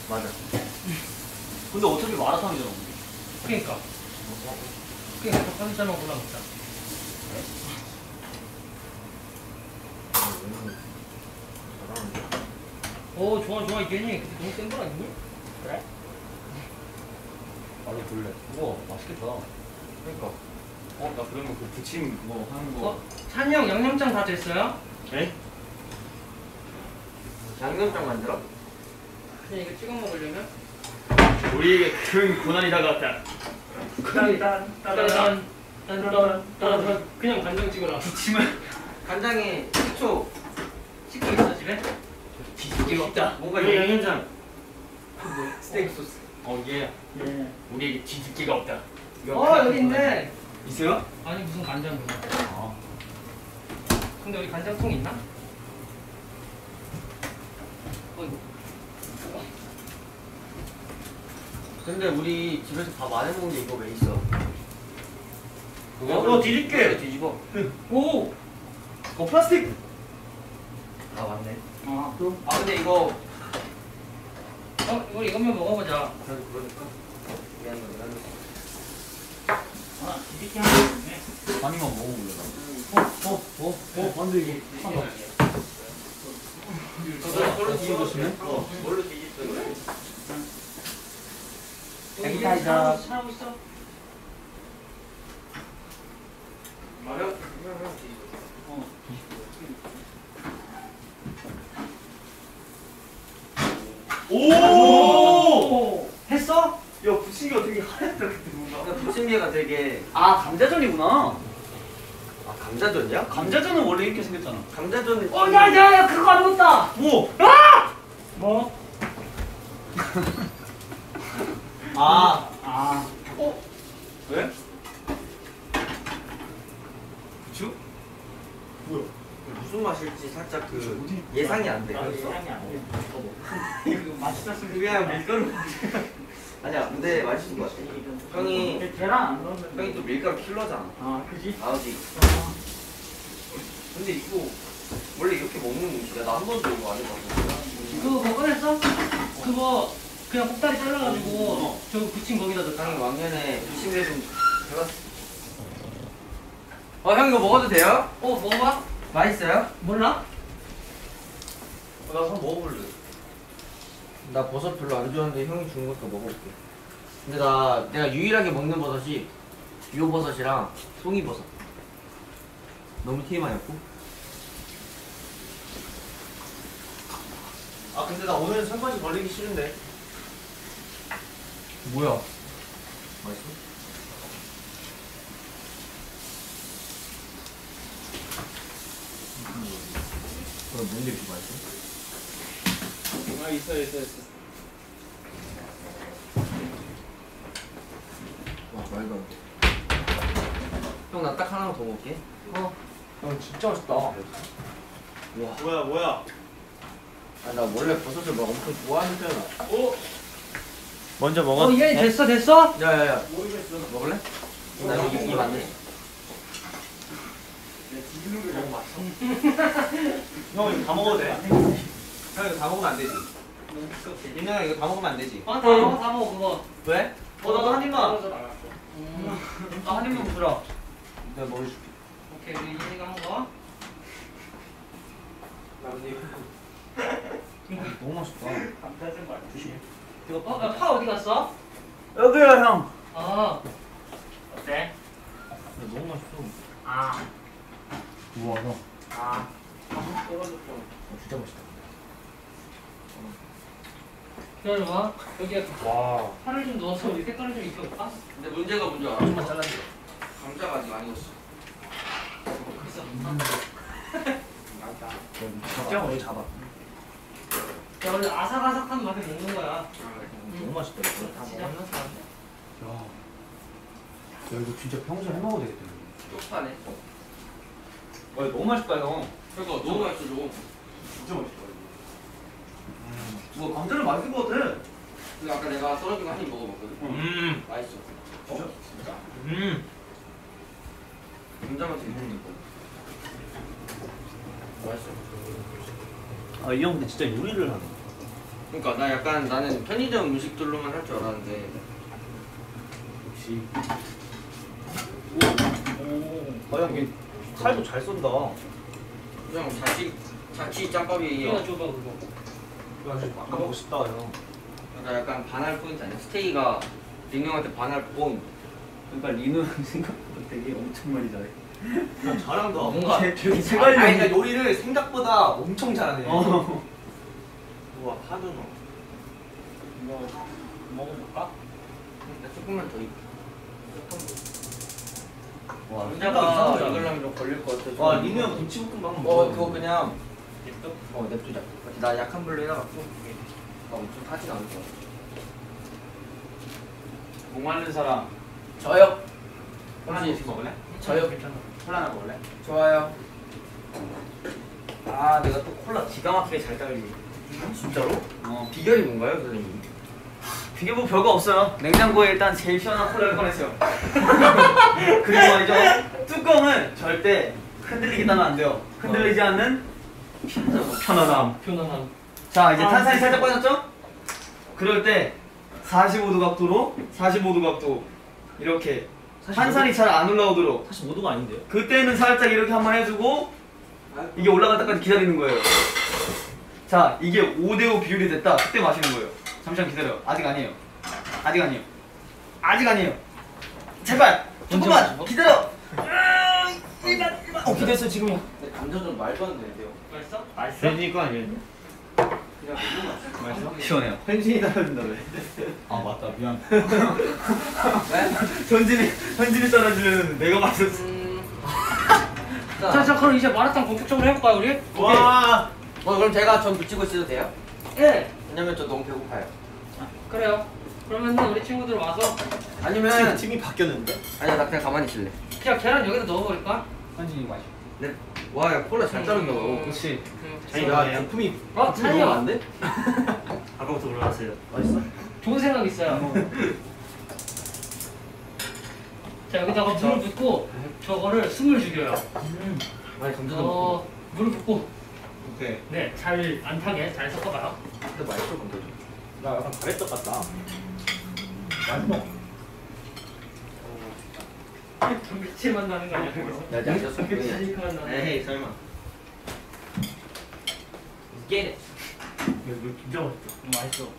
맞아. 근데 어차피 마라탕이잖아. 그니까. 그니까 닭가슴살만 골라 먹자. 오 좋아 좋아 이게니 근데 너무 센거 아니니? 그래? 나도 볼래. 우와, 맛있겠다. 그러니까. 어, 나 그러면 그 부침 그거 하는 거. 어? 찬영 양념장 다 됐어요? 네? 양념장 만들어? 그냥 이거 찍어 먹으려면? 우리에게 큰 고난이 다가왔다. 따단 따단 따단 따단 그냥 간장 찍어라 부침을 간장에 식초. 찍고 있어 집에? 뒤집기가 없다. 뭔가 양념장. 스테이크 소스. 어, 예. 예. 우리에게 뒤집기가 없다. 어 여기 있네 있어요? 아니 무슨 간장 그거 아. 근데 여기 간장통 있나? 어이구 근데 우리 집에서 밥안 해먹는데 이거 왜 있어? 어, 뒤집게. 뒤집어. 오! 어 플라스틱. 아 맞네. 아 또? 아 근데 이거 어 이거 이것만 먹어보자 그래도 그러니까 미안해 미안해. 아 하는 거 있네. 아니면 먹어볼래. 어? 어? 어? 어? 뭘로 뒤집었으면? 어. 뭘로 뒤집어? 다 있어. 잘하고, 잘하고 있어 맞아. 오. 했어? 야 부침개가 되게 하얗다 그때 뭔가. 근데 부침개가 되게 아, 감자전이구나. 아 감자전이야? 감자전은 원래 이렇게 생겼잖아. 감자전이 어 야야야 그거 안 먹었다 오. 뭐? [LAUGHS] 아. 아. 왜? 부추? 무슨 맛일지 살짝 그 예상이 안 돼. 나 그래서 예상이 안 돼. 이거 맛있었으면 그냥 밀가루. 아니야, 근데 맛있을 것 같아. 형이 계란 안. 형이 또 밀가루 킬러잖아. 아 그지? 아버지. 아, 근데 이거 원래 이렇게 먹는 음식이야. 나 한 번도 이거 안 해봤어. 그거 그거 꺼냈어? 그거 그냥 꼭다리 잘라가지고 저거 부침 거기다 넣자 형이 왕년에 부침개 좀 해봤어. 어, 형 이거 먹어도 돼요? 어 먹어봐 맛있어요? 몰라? 나도 한번 먹어볼래. 나 버섯 별로 안 좋아하는데 형이 주는 것도 먹어볼게. 근데 나 내가 유일하게 먹는 버섯이 요 버섯이랑 송이버섯. 너무 TMI였고. 아 근데 나 오늘 설거지 걸리기 싫은데. 뭐야? 맛있어? 그럼 뭔데 맛있어? 아 있어 있어 있어. 와 말도 안 돼. 형나 딱 하나만 더 먹을게. 형 진짜 맛있다. 와. 뭐야 뭐야. 아나 원래 버섯을 막 엄청 좋아하는 편이야. 오. 먼저 어 이현이 됐어 됐어? 야야야. 먹을래? 나 형 이거 다 먹어도 돼. 형 이거 다 먹으면 안 되지. 민영아 이거 다 먹으면 안 되지. 아 다 먹어 다 먹어 그거 왜? 어 나도 한 입만. 음, 나한 입만 주라. 내가 먹여줄게. 오케이 우리 이현이가 한 거. 너무 맛있다. 이거 어? 야, 파 어디 갔어? 여기요 형. 아 어때? 너무 맛있어. 아 우와 형. 아. 어, 진짜 맛있다. 기다려봐 여기에 와. 파를 좀 넣어서 우리 색깔을 좀 입혀볼까? 근데 문제가 뭔지 알아? 좀만 잘라줘. 감자가 아직 안 익었어. 진짜 오늘 잡아. 야 원래 아삭아삭한 맛을 먹는 거야 너무 맛있다 이거. 다 먹으면 다 야, 이거 진짜 평소에 해 먹어도 되겠다. 쪽파네. 와 이거 너무 맛있다 형. 그러니까 너무 맛있어 저. 진짜 맛있다. 뭐 감자는 맛있을 것 같아. 근데 아까 내가 썰어준 거 한 입 먹어봤거든. 음. 맛있어. 진짜? 진짜. 음. 감자만 되게 거. 맛있어. 아이 형 근데 진짜 요리를 하네. 그러니까 나 약간 나는 편의점 음식들로만 할 줄 알았는데 역시. 오. 아형 이 게 칼도 잘 쏜다. 그냥 자취 자취 짬밥이 이거 줘봐 그거 아까 먹고 싶다 형. 나 약간 반할 포인트 아니야? 스테이가 링 형한테 반할 포인트. 그러니까 리노는 [LAUGHS] 생각보다 되게 엄청 많이 잘해. 형 잘한다. 뭔가 되게 아, 아니 그러니까 요리를 생각보다 엄청 잘하네. 어. 우와 파도너. 뭐 먹어볼까? 나 조금만 더 입. 와 감자가 익으려면 좀 걸릴 것 같아서. 와 리누 형 김치볶음밥 한번 어. 그거 그냥 어 냅두자. 나 약한 불로 해놔갖고 나 엄청 타진 않을 거야. 목 마른 사람. 저요. 하나 혹시 먹을래? 저요. 콜라 하나 먹을래? 좋아요. 아 내가 또 콜라 기가 막히게 잘 따르기. 진짜로? 어. 비결이 뭔가요, 선생님? 이게 뭐 별거 없어요. 냉장고에 일단 제일 시원한 콜라를 꺼내세요. [LAUGHS] 그리고 이제 뚜껑을 절대 흔들리게 따면 안 돼요. 흔들리지 않는 편안함. 편안함 자 이제 아, 탄산이 네. 살짝 빠졌죠? 그럴 때 45도 각도로 45도 각도 이렇게 탄산이 잘 안 올라오도록 45도가 아닌데요? 그때는 살짝 이렇게 한번 해주고 이게 올라갈 때까지 기다리는 거예요. 자 이게 5대5 비율이 됐다. 그때 마시는 거예요. 잠시만 기다려. 아직 아니에요. 아직 아니에요. 아직 아니에요. 제발 조금만 기다려. 일만 일만. 오케이 됐어 지금이야. 근데 감자 좀 말도 안 되는데요. 맛있어? 맛있어? 현진이 거 아니에요? 그냥 맛있어. 맛있어? 시원해요. 현진이 따라준다며. 아 맞다 미안. [LAUGHS] 현진이 현진이 따라주면 내가 맛있었어. 음. 자, 자 그럼 이제 마라탕 본격적으로 해볼까요 우리? 와. 어, 그럼 제가 전 붙이고 있어도 돼요? 예 왜냐면 저 너무 배고파요. 그래요 그러면 우리 친구들 와서 아니면 팀 이 바뀌었는데? 아니야 나 그냥 가만히 있을래. 그냥 계란 여기다 넣어버릴까? 현진이 맛이. 네. 와, 야 콜라 잘 따른다. 너. 그렇지. 음, 야, 제품이 어? 찬이야 안 돼? 아까부터 올라왔어요. 맛있어? 좋은 생각 있어요 자 여기다가 물을 붓고 저거를 숨을 죽여요 아니 감자 좀. 어 물을 붓고 오케이. 네 잘 안 타게 잘 섞어봐요 근데 맛있어 좀. 나 약간 가래떡 같다. 단백질만 나는 거 아니야? 야, 야, 야, 단백질만 나는 에이 설마. Get it. 이거 진짜 맛있다. 음, 맛있어.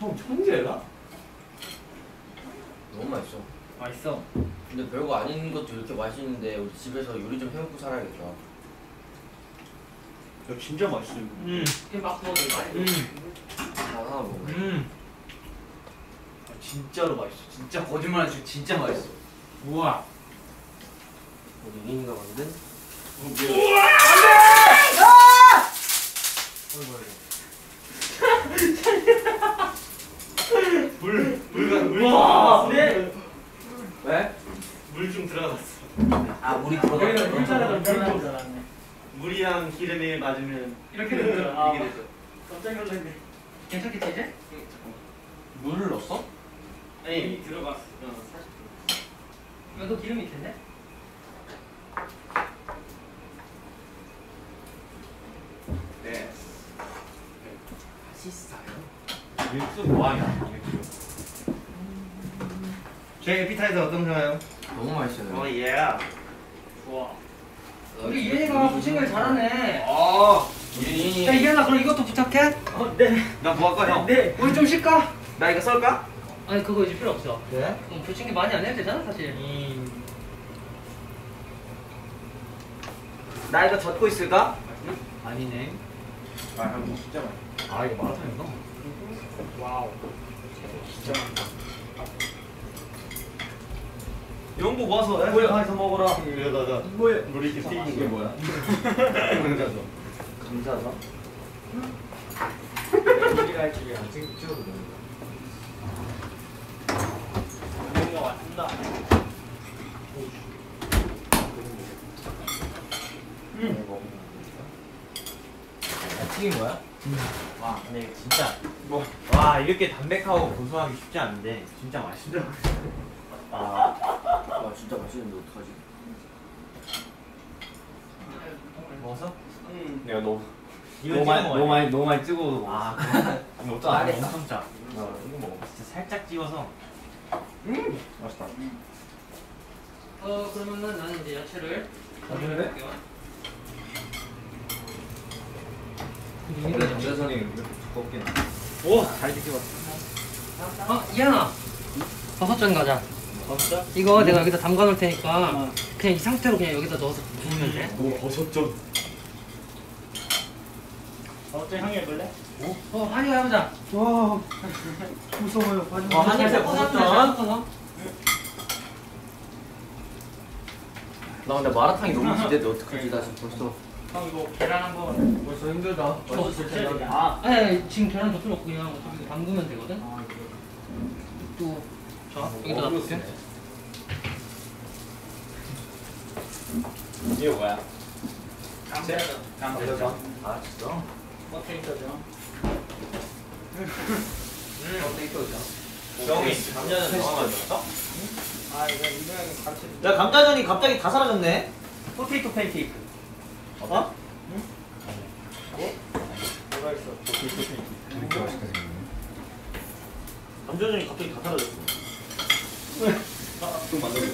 형 천재야? 너무 맛있어. 맛있어. 근데 별거 아닌 것도 이렇게 맛있는데 우리 집에서 요리 좀 해먹고 살아야겠다. 야 진짜 맛있어 이거. 음. 막 먹어도 많이 음. 하나 먹어. 음. 아, 진짜로 맛있어. 진짜 거짓말 하지 진짜 맛있어. 우와. 우리 윤인이가 만든 물 물가 물. 와, 네. 왜? 물 좀 들어갔어. 아 물이 여기는 들어갔다. 물자라도 들어가는 줄 알았네. 물이랑 기름이 맞으면 이렇게 되더라. 아, 이게 되죠. 깜짝 놀랐네. 괜찮겠지 이제? 물을 넣었어? 아니 들어갔어. 이거 기름이 있겠네? 네. 맛있어요. 육수 뭐하냐? 제 에피타이저 어떤가요? 너무 맛있어요. 어 예. 좋아. 우리 이현이가 부침개를 잘하네 어. 윤이 야 이현아 그럼 이것도 부탁해? 어, 네. 나 뭐 할까 형? 네. 우리 좀 쉴까? 나 이거 썰까? 아니 그거 이제 필요 없어 네? 응, 부침개 많이 안 해도 되잖아 사실 나 이거 젓고 있을까? 아니네. 아 형 진짜 맛있어. 아 이거 마라탕이구나. wow. 용복 와서 에어프라이어에서 먹어라. 이러다가 뭐야? 물이 이렇게 튀긴 게 뭐야? [LAUGHS] 감자죠. 감자다. 우리가 할 줄이야. 지금 찍어도 됩니다. 이현이가 왔습니다. 아, 튀긴 거야? 와 근데 진짜 뭐 와 이렇게 담백하고 고소하기 쉽지 않은데 진짜 맛있다. 아와 진짜 맛있는데 어떡하지? 먹었어? 응. 내가 너무 너무 많이 너무 돼. 많이 너무 많이 먹었어. 아, 이거 어쩌다 알겠어. 엄청 짜. 이거 이거 먹어. 진짜 살짝 찍어서. 음 맛있다. 어 그러면은 나는 이제 야채를 아? 해볼게요. 근데 감자전이 이렇게 두껍게 나. 오 잘 찍었어. 어 이현아 버섯전 가자 버섯? 이거 내가 여기다 담가 놓을 테니까 그냥 이 상태로 그냥 여기다 넣어서 부으면 돼 오 버섯전. 버섯 향이 해볼래? 어, 한이 해보자. 와 무서워요. 와, 한 입에 버섯전. 나 근데 마라탕이 너무 [LAUGHS] 기대돼. 어떡하지? 나 지금 벌써 형 이거 계란 한번 벌써 힘들다. 저 진짜 아, 아니, 지금 계란 더 필요 없고 그냥 어차피 담그면 되거든. 아그 여기다 놔둘게. 이거 뭐야? 감자전. 감자전. 아 진짜? 포테이토전. 형이 감자전 너가 만들었어? 아 이거 이거는 가르쳐. 야 감자전이 갑자기 다 사라졌네. 포테이토 팬케이크. 어? 뭐가 있어? 이렇게 맛있게 생겼네. 감자전이 갑자기 다 사라졌어. 또 만들어.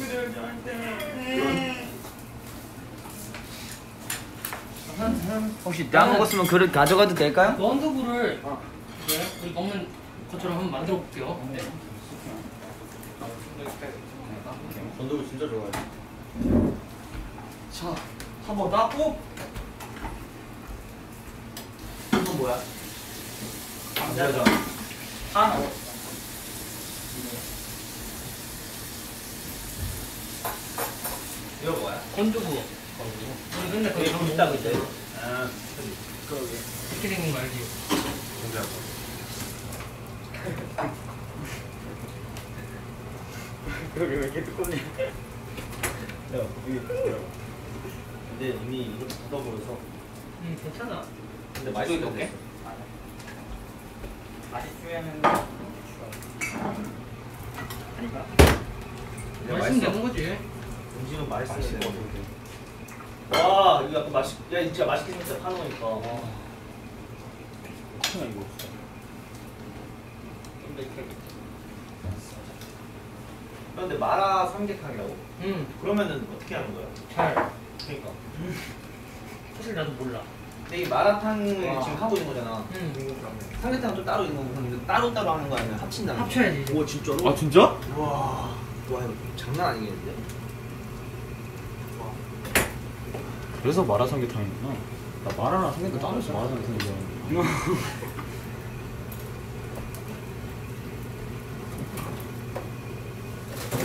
혹시 나 먹었으면 그릇 가져가도 될까요? 원두부를 네, 우리 먹는 것처럼 한번 만들어 볼게요. 네. 건더기 진짜 좋아해. 자, 한번 닦고. 이건 뭐야? 감자전. 아, 이거 뭐야? 건두부. 우리 맨날 거기 이거 있다고 이제. 아, 이렇게 생긴 거 알지? 여기 왜 이렇게 두껍냐? 야 이게? 근데 이미 이거 묻어 보여서. 음, 괜찮아. 근데 맛있을 것 같아. 맛있으면은 아닌가? 맛있으면 되는 거지. 음식은 맛있어야 돼. 와 이거 약간 맛있. 야 진짜 맛있게 생겼다 파는 거니까. 와. 이거. 그런데 마라 삼계탕이라고? 음, 그러면은 어떻게 하는 거야? 잘. 그러니까. 사실 나도 몰라. 근데 이 마라탕을 와. 지금 하고 있는 거잖아. 응. 삼계탕은 좀 따로 있는 거고 근데 따로 따로 하는 거 아니면 합친다는 거? 합쳐야지. 오 진짜로? 아 진짜? 와, 와 이거 장난 아니겠는데? 그래서 마라 삼계탕이구나. 나 마라랑 삼계탕 따로 있어 마라 삼계탕 이거.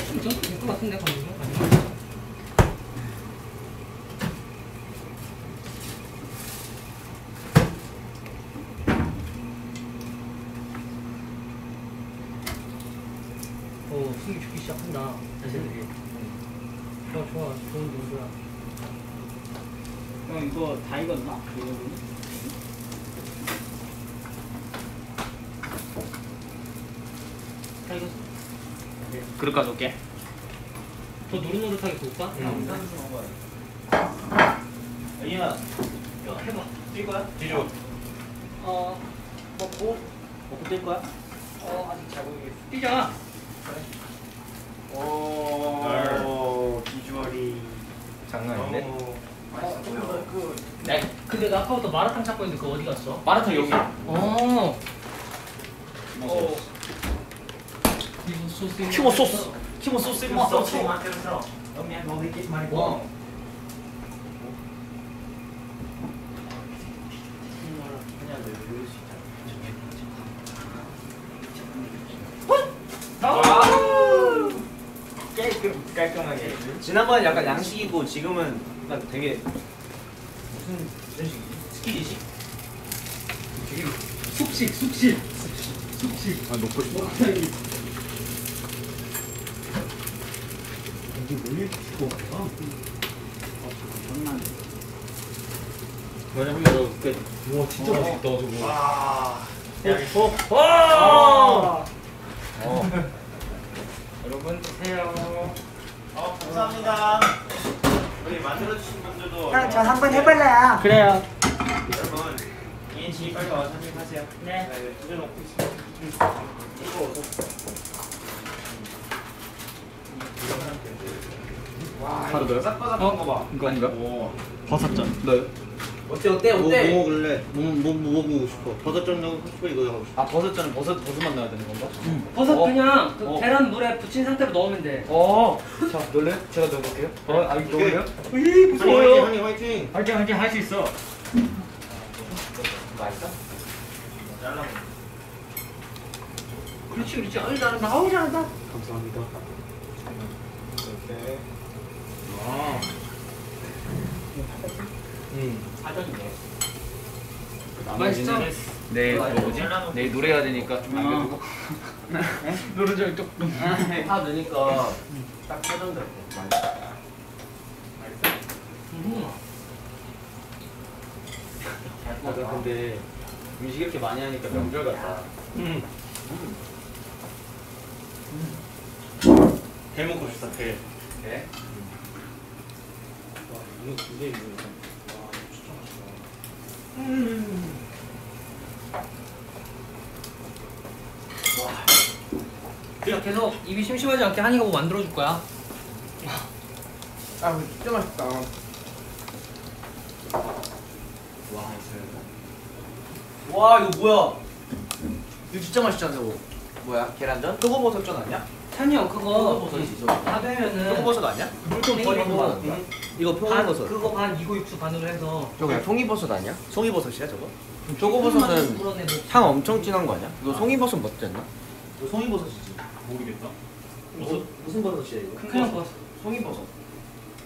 진짜 될것 같은데 가는 거? 오, 숨이 죽기 시작한다. 자신들이. 좋아, 좋아. 좋은 정도야. 형 이거 다 익었나? 이거 자, 이거 그릇 가져올게. 더 노릇노릇하게 구울까? 이나 야, 해봐. 뛸 거야? 뒤로. 어, 먹고. 먹고 뛸 거야? 어, 아직 잘 모르겠어. 뛰자. 오 비주얼이 장난 아닌데? 네. 근데 나 아까부터 마라탕 찾고 있는데 그거 어디 갔어? 마라탕 여기. 어. 어. 이거 소스. 키모 소스. 키모 소스 뭐 있어. 와. 깔끔 깔끔하게. 지난번엔 약간 양식이고 지금은 약간 되게 무슨 무슨 식이지? 스키지식? 숙식, 숙식. 숙식. 아 놓고 싶어. 맞아 한번 넣어볼게. 와 진짜 맛있다 저거. 와! [LAUGHS] 여러분 드세요. 어 감사합니다. 우리 만들어 주신 분들도. 전 한번 해볼래요. 그래요. 여러분 이엔씨 빨리 와서 한입 하세요. 네. 두개 놓고 있습니다. 하루 더요? 싹바삭한 거 봐. 이거 아닌가? 오. 버섯전. 네. 어 때 어때 뭐, 어때? 뭐 먹을래? 뭐, 뭐, 뭐 먹고 싶어? 버섯전 넣고 싶어? 이거 하고 싶어? 아 버섯전은 버섯 버섯만 넣어야 되는 건가? 버섯 어. 그냥 그 어. 계란 물에 부친 상태로 넣으면 돼. 어. 자 넣을래? 제가 넣어볼게요. 어, 아 이거 넣을래요? 으이 화이팅 무서워요. 화이팅 화이팅! 화이팅 화이팅 할 수 있어. 맛있어? 그렇지, 그렇지. 아니, 나는 나오고 잘한다. 감사합니다. 이렇게. 아. 음. 맛있어? 내일 뭐 뭐지? 내일 노래해야 되니까 좀 남겨두고. 노래 조금. 다 넣으니까 딱 해ದಂ대. 음. 아 근데 음식 이렇게 많이 하니까 명절 같다. 배 먹고 싶다 배. 네? 와 이거 굉장히 맛있다. 그냥 계속 입이 심심하지 않게 한이가 뭐 만들어줄 거야. 아 진짜 맛있다. 와 이거 뭐야? 이거 진짜 맛있잖아 저거. 뭐야? 계란전? 표고버섯 전 아니야? 찬이 형 그거. 다 되면은 표고버섯 아니야? 물좀 버리고 이거 반 표고버섯. 그거 반 이거 육수 반으로 해서 저거 그냥 송이버섯 아니야? 송이버섯이야 저거? 불어내고 향 엄청 진한 거 아니야? 이거 송이버섯 맞지 않나? 이거 송이버섯이지. 모르겠다. 무슨 무슨 버섯이야 이거? 그냥 버섯. 송이버섯.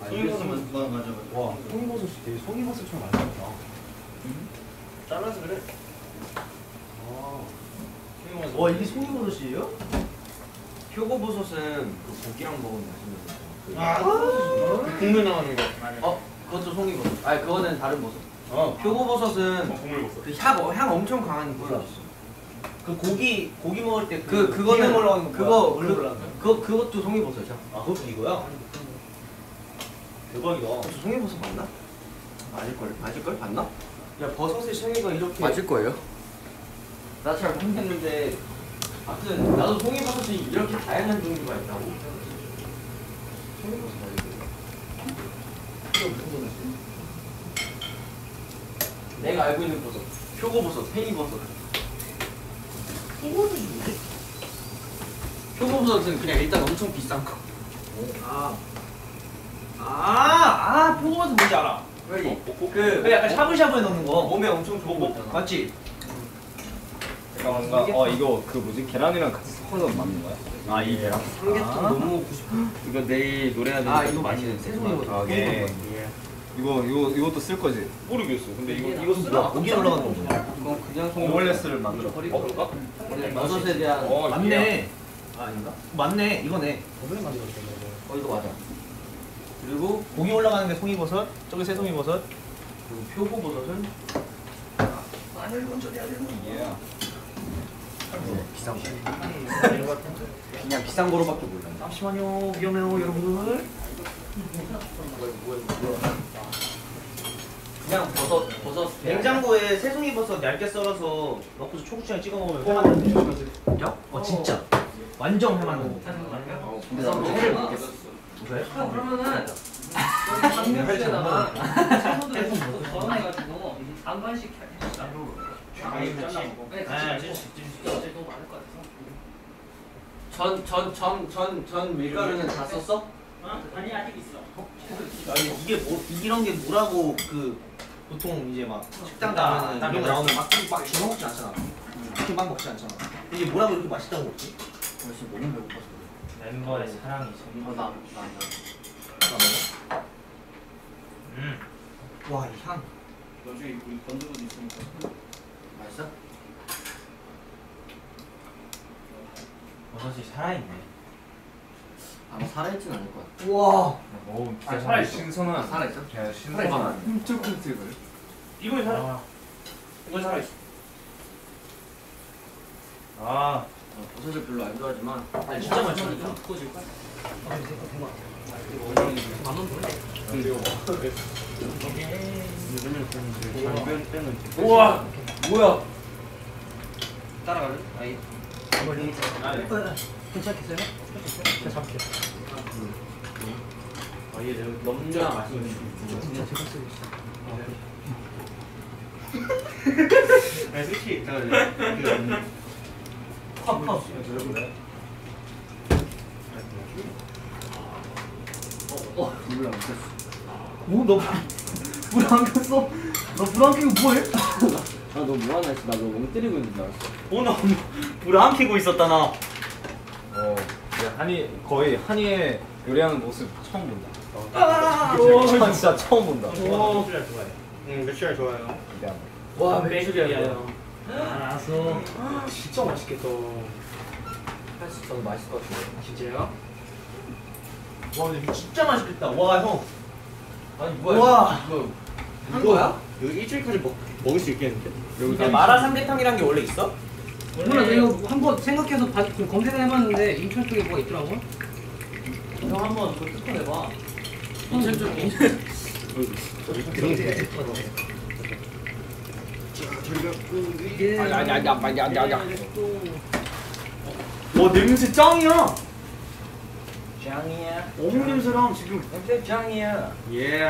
송이버섯만 맞아 맞아. 와 송이버섯이 되게 송이버섯처럼 나왔다. 잘라서 그래. 와 이게 송이버섯이에요? 표고버섯은 그 고기랑 먹으면 맛있는 거. 아 그 국물 나오는 거. 어? 그것도 송이버섯. 아니 그거는 다른 버섯. 어. 표고버섯은 국물 버섯. 그 향, 향 엄청 강한 버섯. 그 고기 고기 먹을 때 그 그거는 올라가는 거 그거 올려 그. 그 그것도 송이버섯이야. 아 그것도 이거야? 대박이다. 송이버섯 맞나? 맞을 걸. 맞을 걸 봤나? 야 버섯의 생이가 이렇게 맞을 거예요. 나 잘 모르겠는데 아무튼 나도 송이버섯이 이렇게 다양한 종류가 있다고. 송이버섯 무슨 버섯이지? 내가 알고 있는 버섯. 표고버섯, 팽이버섯. 표고버섯은 그냥 일단 엄청 비싼 거. 아, 아, 표고버섯 뭔지 알아? 왜? 그, 그 약간 샤브샤브에 넣는 거. 몸에 엄청 좋은 거 있잖 아. 잠깐만 어 이거 그 뭐지 계란이랑 같이 섞어서 만든 거야? 아 이 계란? 삼계탕 너무 먹고 싶어. 이거 내일 노래해야 되니까 아 이거 맛있는 새송이버섯. 아, 예. 이거 이거 이것도 쓸 거지? 모르겠어. 근데 이거 이거 쓰나? 고기 올라가는 거. 이건 그냥 송. 오믈렛을 만들어. 어 그럴까? 버섯에 대한. 어 맞네. 아, 아닌가? 맞네. 이거네. 어 이거 맞아. 그리고 고기 올라가는 게 송이버섯, 저기 새송이버섯. 그 표고버섯은 예. 비싼 거. 그냥 비싼 거로밖에 몰라. 잠시만요. 위험해요, 여러분들. 그냥 버섯 버섯. 냉장고에 새송이 버섯 얇게 썰어서 넣고서 초고추장 찍어 먹으면 해맛는데. 야? 어, 진짜. 완전 해맛는데. 근데 나도 회를 먹겠어. 왜? 그러면은 방송에다가 채소들 전화해가지고 반반씩 해주시다. 네, 같이. 어차피 너무 많을 것 같아서. 전 전 전전 밀가루는 다 썼어? 아니 아직 있어. 아니 이게 뭐 이런 게 뭐라고 그 보통 이제 막 식당 가면 이런 거 나오면 막막 집어 먹지 않잖아. 이렇게 막 먹지 않잖아. 이게 뭐라고 이렇게 맛있다고 먹지? 벌써 너무 배고파서. 멤버의 사랑이 전부 다. 음. 와, 이 향. 나중에 우리 건드려도 있으니까. 맛있어? 버섯이 살아있네. 아마 살아있진 않을 것 같아. 와. 오 아, 살아있어. 신선한. 살아있어? 그냥 살아있어. 신선한. 훔쩍훔쩍을. 이거 살아. 아, 이거 살아 있어. 아, 어, 버섯을 별로 안 좋아하지만 아니 진짜 맛있다. 바꿔줄까? 우와. 뭐야? 따라갈래? 아이. 괜찮겠어요? 제가 잡게. 아, 얘 내가 맛있어. 아니 솔직히 제가 컵 컵. 몰라 못했어. 오, 너 불안 켰어? 너 불안 켜고 뭐해? [LAUGHS] 아 너 뭐하나 했어. 나 너 멍 때리고 있는 줄 알았어. 어, 나불안 켜고 있었다 나. 어. 야, 한이 거의 한이의 요리하는 모습 처음 본다. 아, 진짜, 진짜 처음 본다. 오. 응 매출알 좋아요 기대한다. 와, 매출이야. 알았어. 진짜 맛있겠다. 할수 있어. 맛있을 것 같은데. 진짜요? 와, 근데 진짜 맛있겠다. 와, 형. 아니 우와. 이거 한 거야? 여기 일주일까지 먹, 먹을 수 있겠는데? 여기 근데 마라 삼계탕이란 게 원래 있어? 몰라 나 이거 한번 생각해서 봐- 좀 검색을 해봤는데 인천 쪽에 뭐가 있더라고. 형 한번 그거 특허내봐. 인천 쪽 인천. 이게 아니 아니 아니 아니 아니 아니. 와, 냄새 짱이야. 짱이야. 어묵 냄새랑 지금. 냄새 짱이야. 예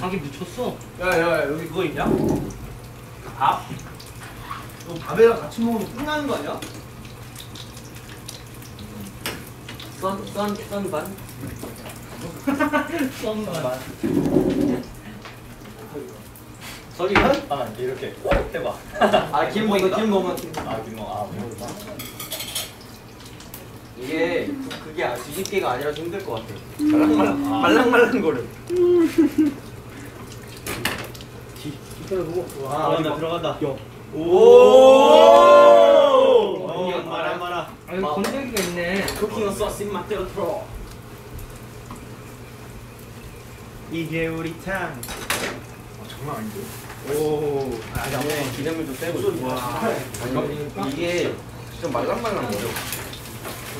가게 묻혔어. 야, 야, 여기 그거 있냐? 밥. 이거 밥에랑 같이 먹으면 끝나는 거 아니야? 썬썬 썬반. [LAUGHS] 썸바. 서리현? 아 이렇게 해봐. 아 김 먹어 김 먹어. 아 김어 아 뭐. 이게 그- 그게 아- 뒤집개가 아니라서 힘들 것 같아. 말랑말랑 말랑말랑 거려. 와, 나 들어간다. 오! 오! 마라 마라. 아 여기 건더기가 있네. 쿠킹 소스 맛대로 틀어. 이게 우리 탕. 장난 아닌데? 오. 네, 기름을 좀 빼고. 와. 아니, 이게 진짜 말랑말랑 거려.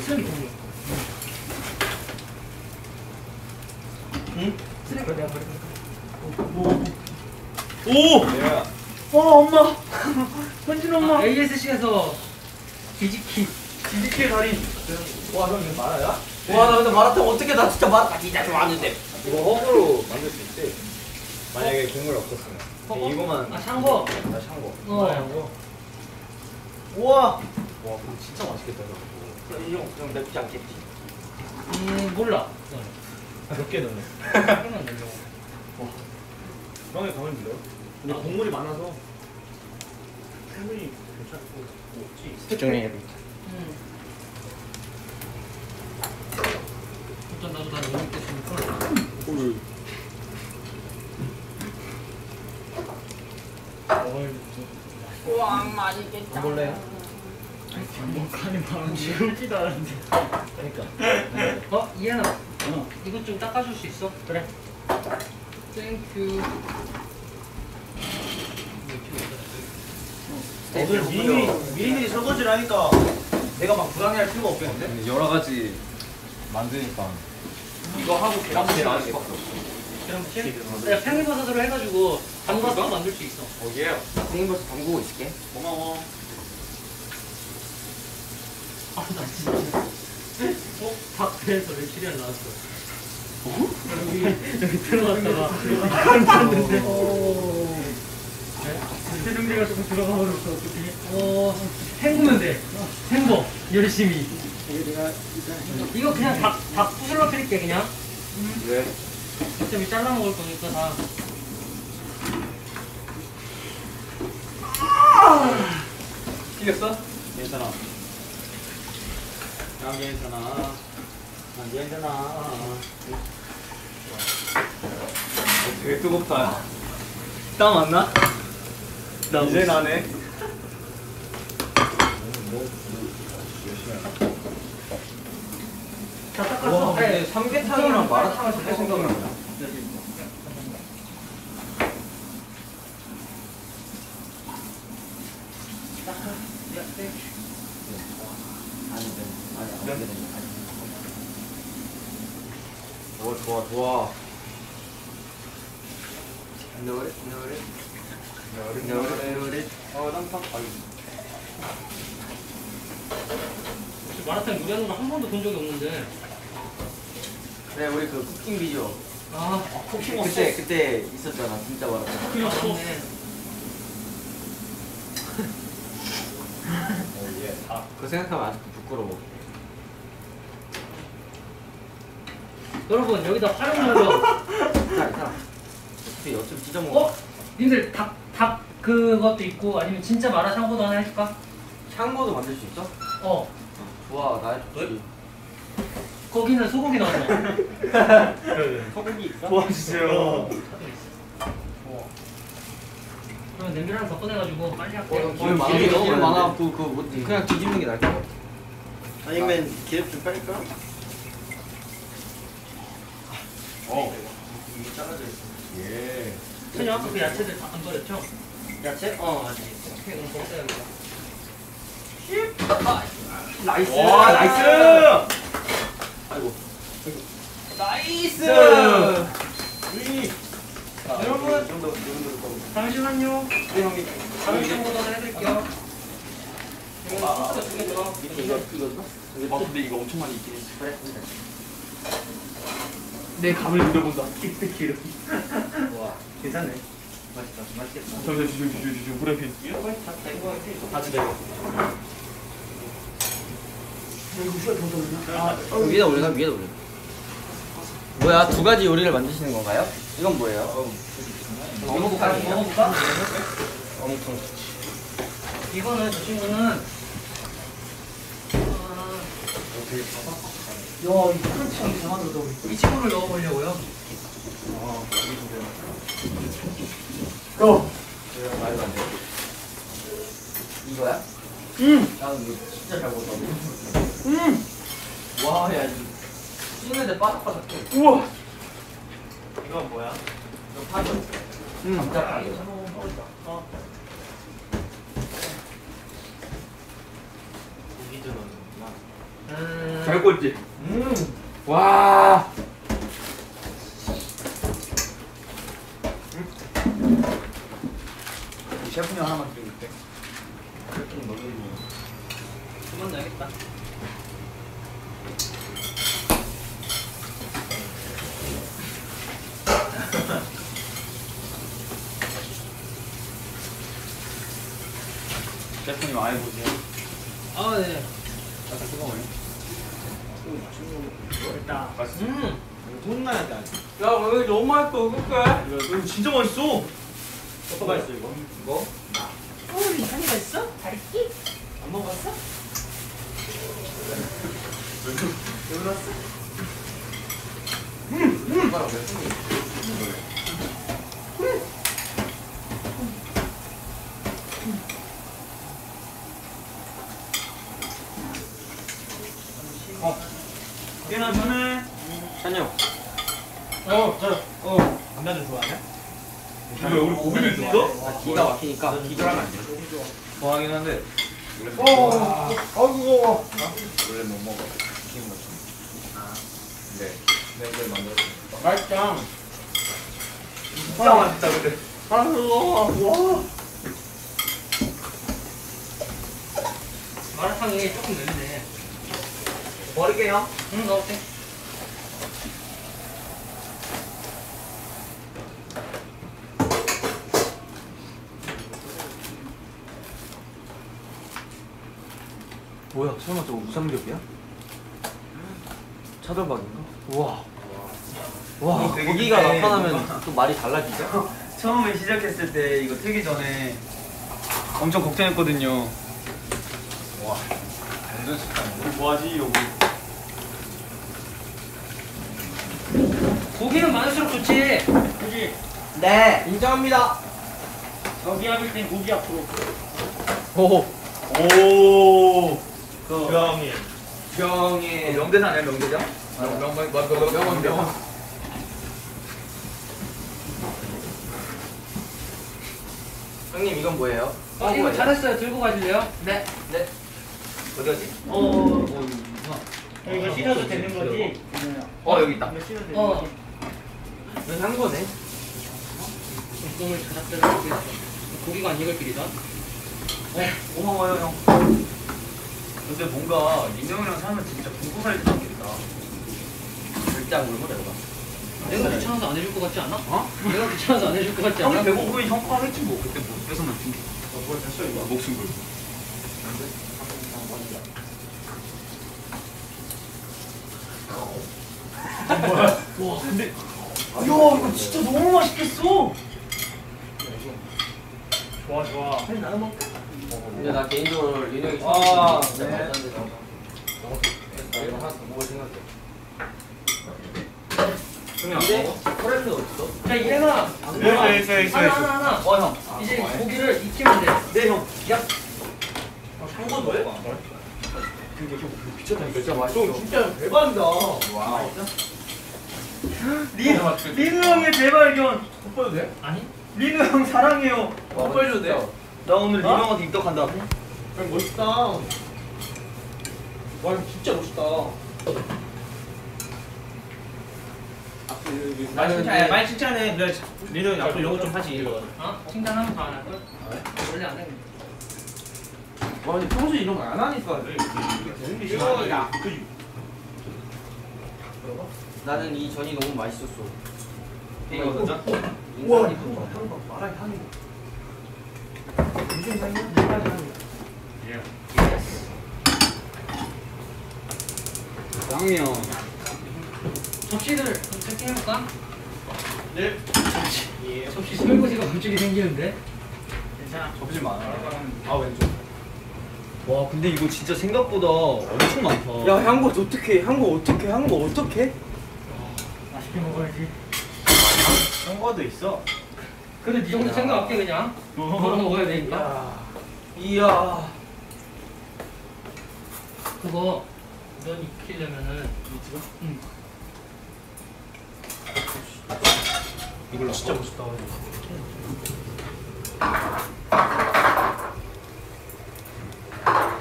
쓰레기 종류. 응? 쓰레기 내가 버려. 오! 야. 와, 엄마. [LAUGHS] 현진 엄마. 아, ASC에서 뒤집기. 뒤집개 달인. 와, 형 이거 마라야? 와, 나 근데 마라탕 어떻게 나 진짜 마라탕 진짜 좋아하는데. 이거 허브로 만들 수 있지? 만약에 국물 없었으면. 어? 이거만 아 샹궈. 나 샹궈. 어. 우와. 와, 그럼 진짜 맛있겠다. 저거. 이형 좀 맵지 않겠지? 음 몰라. 몇 개 넣네. 조금만 넣으려고. 주방에 가면 돼요. 근데 국물이 많아서 충분히 괜찮고 먹지. 집중해야 돼. 음. 일단 나도 다 넣어먹겠으니까. 안 볼래요? 바람 지울지도 않은데. 그러니까. 어 이엔아. 어. 이것 좀 닦아줄 수 있어? 그래. Thank you. 오늘 미리미리 미리 미리 설거지를 하니까 내가 막 불안해할 필요가 없겠는데? 여러 가지 만드니까 이거 하고 계란찜 나올 수밖에 없어. 그럼 실? 내가 팽이버섯으로 해가지고 담가서 만들 수 있어. 어 예. 생버섯 담그고 있을게. 고마워. 아, 나 진짜. 어? 닭배에서 레치리안 나왔어. 여기, 여기 들어갔다가. 깜짝는데 세종대가 조금 들어가 버렸어, 어떡해. 어, 헹구면 돼. 헹궈. 열심히. 이거 그냥 닭, 닭 부슬러 드릴게, 그냥. 왜? 어차피 잘라 먹을 거니까 다. 튀겼어? 괜찮아. 난 괜찮아. 난 괜찮아. 되게 뜨겁다. 땀안 나? 나 이제 나네. 다 닦았어. 와, 근데 삼계탕이랑 마라탕을 섞을 생각을 하냐? 아니, 네. 안. 오, 좋아, 좋아. 노래, 노래. 노래, 노래. 어, 땀 아유. 마라탕 요리하는 거 한 번도 본 적이 없는데. 네, 우리 그 쿠킹 비디오. 아, 그때, 그때 있었잖아, 진짜 마라탕. 그냥 없네. [LAUGHS] 그거 생각하면 아직도 부끄러워. 여러분, 여기다 괜찮아. 어차피, 어차피 찢어먹어. 어? 님들 닭, 닭 그것도 있고 아니면 진짜 마라샹궈도 하나 해줄까? 샹궈도 만들 수 있어? 어. 좋아, 나 좋지. 거기는 소고기 넣어서. [LAUGHS] 소고기 있어? 도와주세요. 그러면 냄비를 하나 더 꺼내가지고 빨리 할게. 어, 기름 많아. 많아. 많아갖고, 그, 뭐, 그냥 뒤집는 게 나을 것 같아. 아니면 기름 좀 뺄까? 어. 이게 잘라져 있어. 예. 선이 아까 그 야채들 다 안 버렸죠? 야채? 어, 아직. 오케이, 그럼 버려야겠다. nice! 와, nice! 아이고. nice! 여러분, 이 정도, 이 정도. 잠시만요. 네, 형님. 친구도 하나 해드릴게요. 이거 소스가 두개 들어. 이거, 이거, 아, 근데 이거 엄청 많이 있긴 했어. 그래. 내 감을 노려본다. 기름. 와, 괜찮네. 맛있다. 맛있겠다. 잠시만, 주주, 주주, 주주, 후라이팬. 이거 다된거 같아. 같이 내고. 위에다 올려놔, 위에다 올려. 뭐야, 두 가지 요리를 만드시는 건가요? 이건 뭐예요? 먹어볼까? 먹어볼까? 어묵통. 이거는 저 친구는 아, 야, 이 크런치랑 이상하다, 너. 이 친구를 넣어보려고요. 고! 말도 안 돼. 이거야? 응. 나 이거 진짜 잘 먹었다. 응. 와, 야, 이거 씹는데 바삭바삭해. 우와! 이건 뭐야? 이거 파죠? 응. 감자파이. 고기 들어가는구나. 음, 잘 꽂지? 음. 와. 음. 셰프님 하나만 드릴게. 셰프님 먹이고. 한번 넣겠다 셰프님 아예 보세요. 아 네. 약간 뜨거워요. 됐다. 음. 혼나야 돼. 야 여기 너무 맛있어 어떡해? 이거 진짜 맛있어. 어떤 맛있어 이거? 이거? 꽤나 전에 찬영. 어 저. 어. 남자들 좋아하냐? 왜 우리 고기를 줬어? 나 기가 막히니까 기절하면 안 돼. 좋아하긴 한데 어. 아이고. 원래 못 먹어. 튀김 같은 거. 네. 네, 이걸 만들었어. 맛있다. 진짜 맛있다 근데. 아 뜨거워. 와. 마라탕이 조금 느리네. 버릴게요. 응 넣을게. 뭐야? 설마 저거 우삼겹이야? 차돌박인가? 우와. 와, 이거 되게 고기가. 나타나면 또 말이 달라지죠? [LAUGHS] 처음에 시작했을 때 이거 트기 전에 엄청 걱정했거든요. 완전 식감. 우리 뭐하지 여기? 고기는 많을수록 좋지. 그지? 네, 인정합니다. 저기 합일 땐 고기 앞으로. 오, 오. 그 주영이. 병의 명대사 아니야 명대사? 명 명 명 명 명명. 형님 이건 뭐예요? 아 이거 잘했어요. 들고 가실래요? 네. 네. 어디 갔지? 어. 이거 씻어도 되는 거지? 어 여기 있다. 이거 씻어도 되는 어. 거지? 이건 한 거네. 똥을 찾았더니 고기가 안 익을 길이다. 고마워요 형. 근데 뭔가 민영이랑 살면 진짜 굶고 살기 좋겠다. 일단 물고 내가. 내가 귀찮아서 안 해줄 것 같지 않아? 어? 내가 귀찮아서 안 해줄 것 같지 않아? 형이 배고프면 형 하겠지 뭐. 그때 뭐 뺏어 먹지. 뭐 됐어 이거. 목숨 걸고. 와 근데 야 이거 진짜 너무 맛있겠어. 좋아, 좋아. 근데 나 개인적으로 윤영이 아, 진짜 네. 안. 나 이거 하나 더 먹을 생각해. 근데 friend 어딨어? 자 이래가 있어, 있어, 있어, 하나. 하나 하나. 어 형. 이제 고기를 익히면 돼. 네 형. 한번 더 해? 미쳤다 이거 진짜 맛있어. 형 진짜 대박이다. 리 리노 형의 재발견. 뽀뽀도 돼? 아니? 리노 형 사랑해요. 뽀뽀해줘도 돼? 나 오늘 리노 형한테 입덕한다. 형 멋있다. 와형 진짜 멋있다. 말 칭찬해, 말 칭찬해. 그래, 리노 형 앞으로 이런 거좀 하지. 어? 칭찬하면 다안 할 걸? 원래 안 해. 와, 근데 평소에 이런 거 안 하니까 이게 되는 게 싫어. 야, 그 나는 이 전이 너무 맛있었어. 이거 진짜? 우와, 이거 향 마라의 향이. 무슨 향이야? 마라의 향이. 쌍미형. 접시를 좀 체킹해볼까? 네. 접시 설거지가 갑자기 생기는데? 괜찮아. 접시 많아. 아, 왼쪽. 와 근데 이거 진짜 생각보다 엄청 많다. 야 향고 어떻게? 향고 어떻게? 향고 어떻게? 맛있게 먹어야지.香과도 있어. 근데 네 정도 생각할게 그냥. 너는 먹어야 되니까. 이야. 그거 넌 익히려면은 응. 이걸로 진짜 멋있다.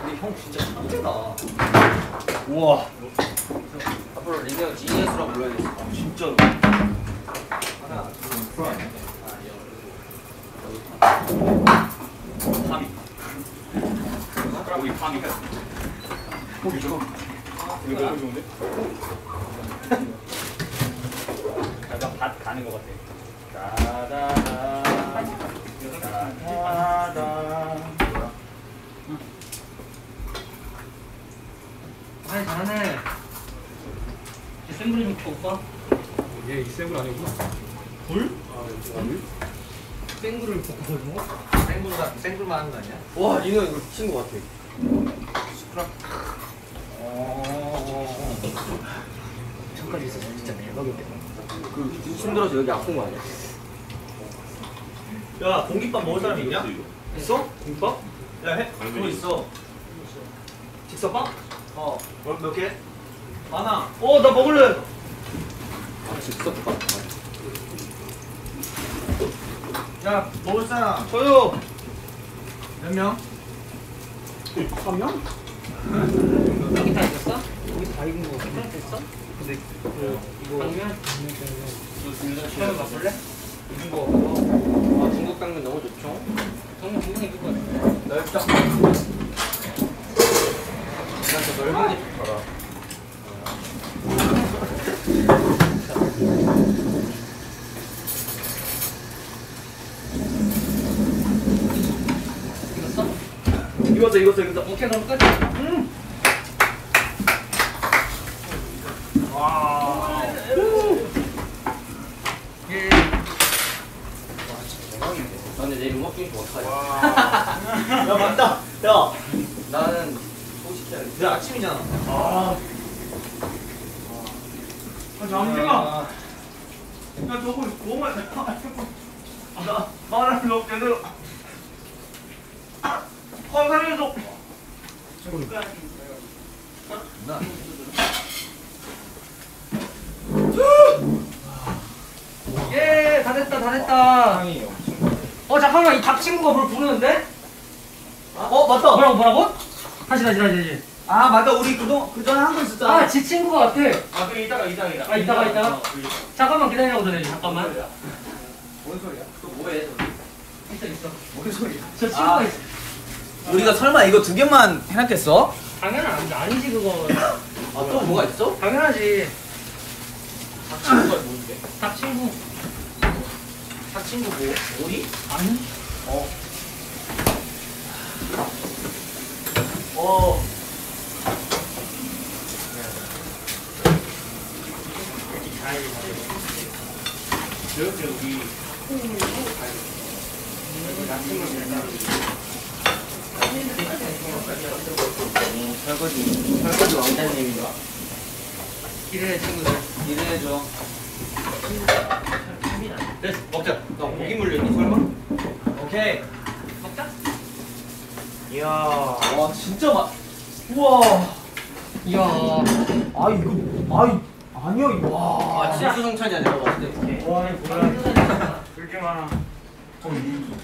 근데 형 진짜 천재다. 우와 앞으로 리네어 GES라고 불러야 돼. 아, 진짜로. 하나, 둘, 셋. 파미. 고기 파미. 이거 너무 좋은데? 약간 밭 가는 것 같아. 따다다. 따다다. 아이, 잘하네. 생굴 좀 오빠. 얘 이세블 아니구나. 생굴을 볶고 뭐? 생굴만 생굴만 하는 거 아니야? 와 이거 이거 친구 같아. 저까지 있어 진짜 대박이겠다. 그 힘들어서 여기 아픈 거 아니야? 야 공깃밥 먹을 사람 있냐? 있어? 공깃밥? 야 해. 그거 있어. 직서빵? 어. 몇, 몇 개? 많아. 어, 나 먹을래. 아 즉석밥. 야, 먹을 사람. 저요. 몇 명? 여기 다 있었어? 여기서 다 익은 거 같아. 여기 다 있어? 근데 그 이거 당면? 처음 맛볼래? 이거 아 중국 당면 너무 좋죠. 당면 분명히 익을 것 같아. 넓다. 난저 넓은 게 좋더라. 익었어, 익었어, 익었어. 오케이 그럼 끝. 예. 아, 근데 내일 음악 중심 어떡하냐? 야, 맞다. 야, 나는 소식해야 돼. 내 아침이잖아. 아, 잠시만. 야, 저거 너무. [LAUGHS] 나 말을 너무 제대로. 아, 살려줘. 예, 다 됐다, 다 됐다. 어, 잠깐만, 이 닭 친구가 뭘 부르는데? 어, 맞다. 뭐라고, 뭐라고? 다시, 다시, 다시, 다시. 아, 맞다. 우리 그동 그 전에 한 거 있었잖아. 아, 지 친구 같아. 아, 그래 이따가 이따가 이따가. 아, 이따가, 이따가. 잠깐만 기다리라고 전해, 잠깐만. 뭔 소리야? 또 뭐해? 있어, 있어. 뭔 소리야? 저 친구가 있어. 우리가 설마 이거 두 개만 해놨겠어? 아니- 아니지, 그거. 아 또 뭐가 있어? 당연하지. 친구가 뭔데? 닭 친구. 사 친구 뭐? 오리? 아니? 어. 설거지 설거지 왕자님인가? 기대해, 친구들. 이래줘. 됐어 먹자. 나 고기 물렸니 설마? 오케이. 먹자. 이야. 와 진짜 맛. 우와. 이야. 아 이거 아이 아니야 이거. 와. 아 진수 성찬이야 내가 봤을 때. 와 이거 뭐야? 둘중 하나. 야 이거.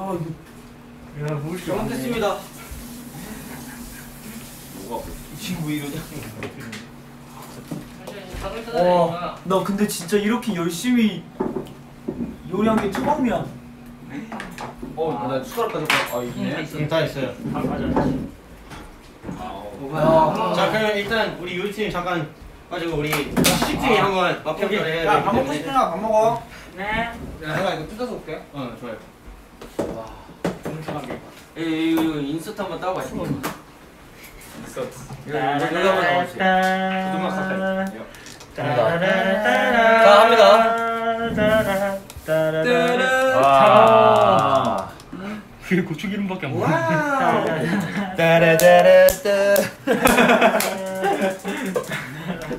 야 뭘? 잘 먹겠습니다. 이 친구 이러냐? 닭을 뜯어내니까. 와. 나 근데 진짜 이렇게 열심히 요리한 게 처음이야. 어, 나 숟가락 가져가. 아, 있네. 있어. 다 있어요. 다 맞아. 야. 자 그럼 일단 우리 요리팀 잠깐 가지고 우리 시식팀이 한번 맛평가를 해야 야, 밥 먹고. 싶으면 밥 먹어. 네. 내가 이거 뜯어서 올게. 어 좋아요. 에이 이거, 이거 인서트 한번 따고 가시죠. 있어. 이거 이거 이거 한번. 조금만 가까이. 자 합니다. 아. 그게 고추 기름밖에 안 보여.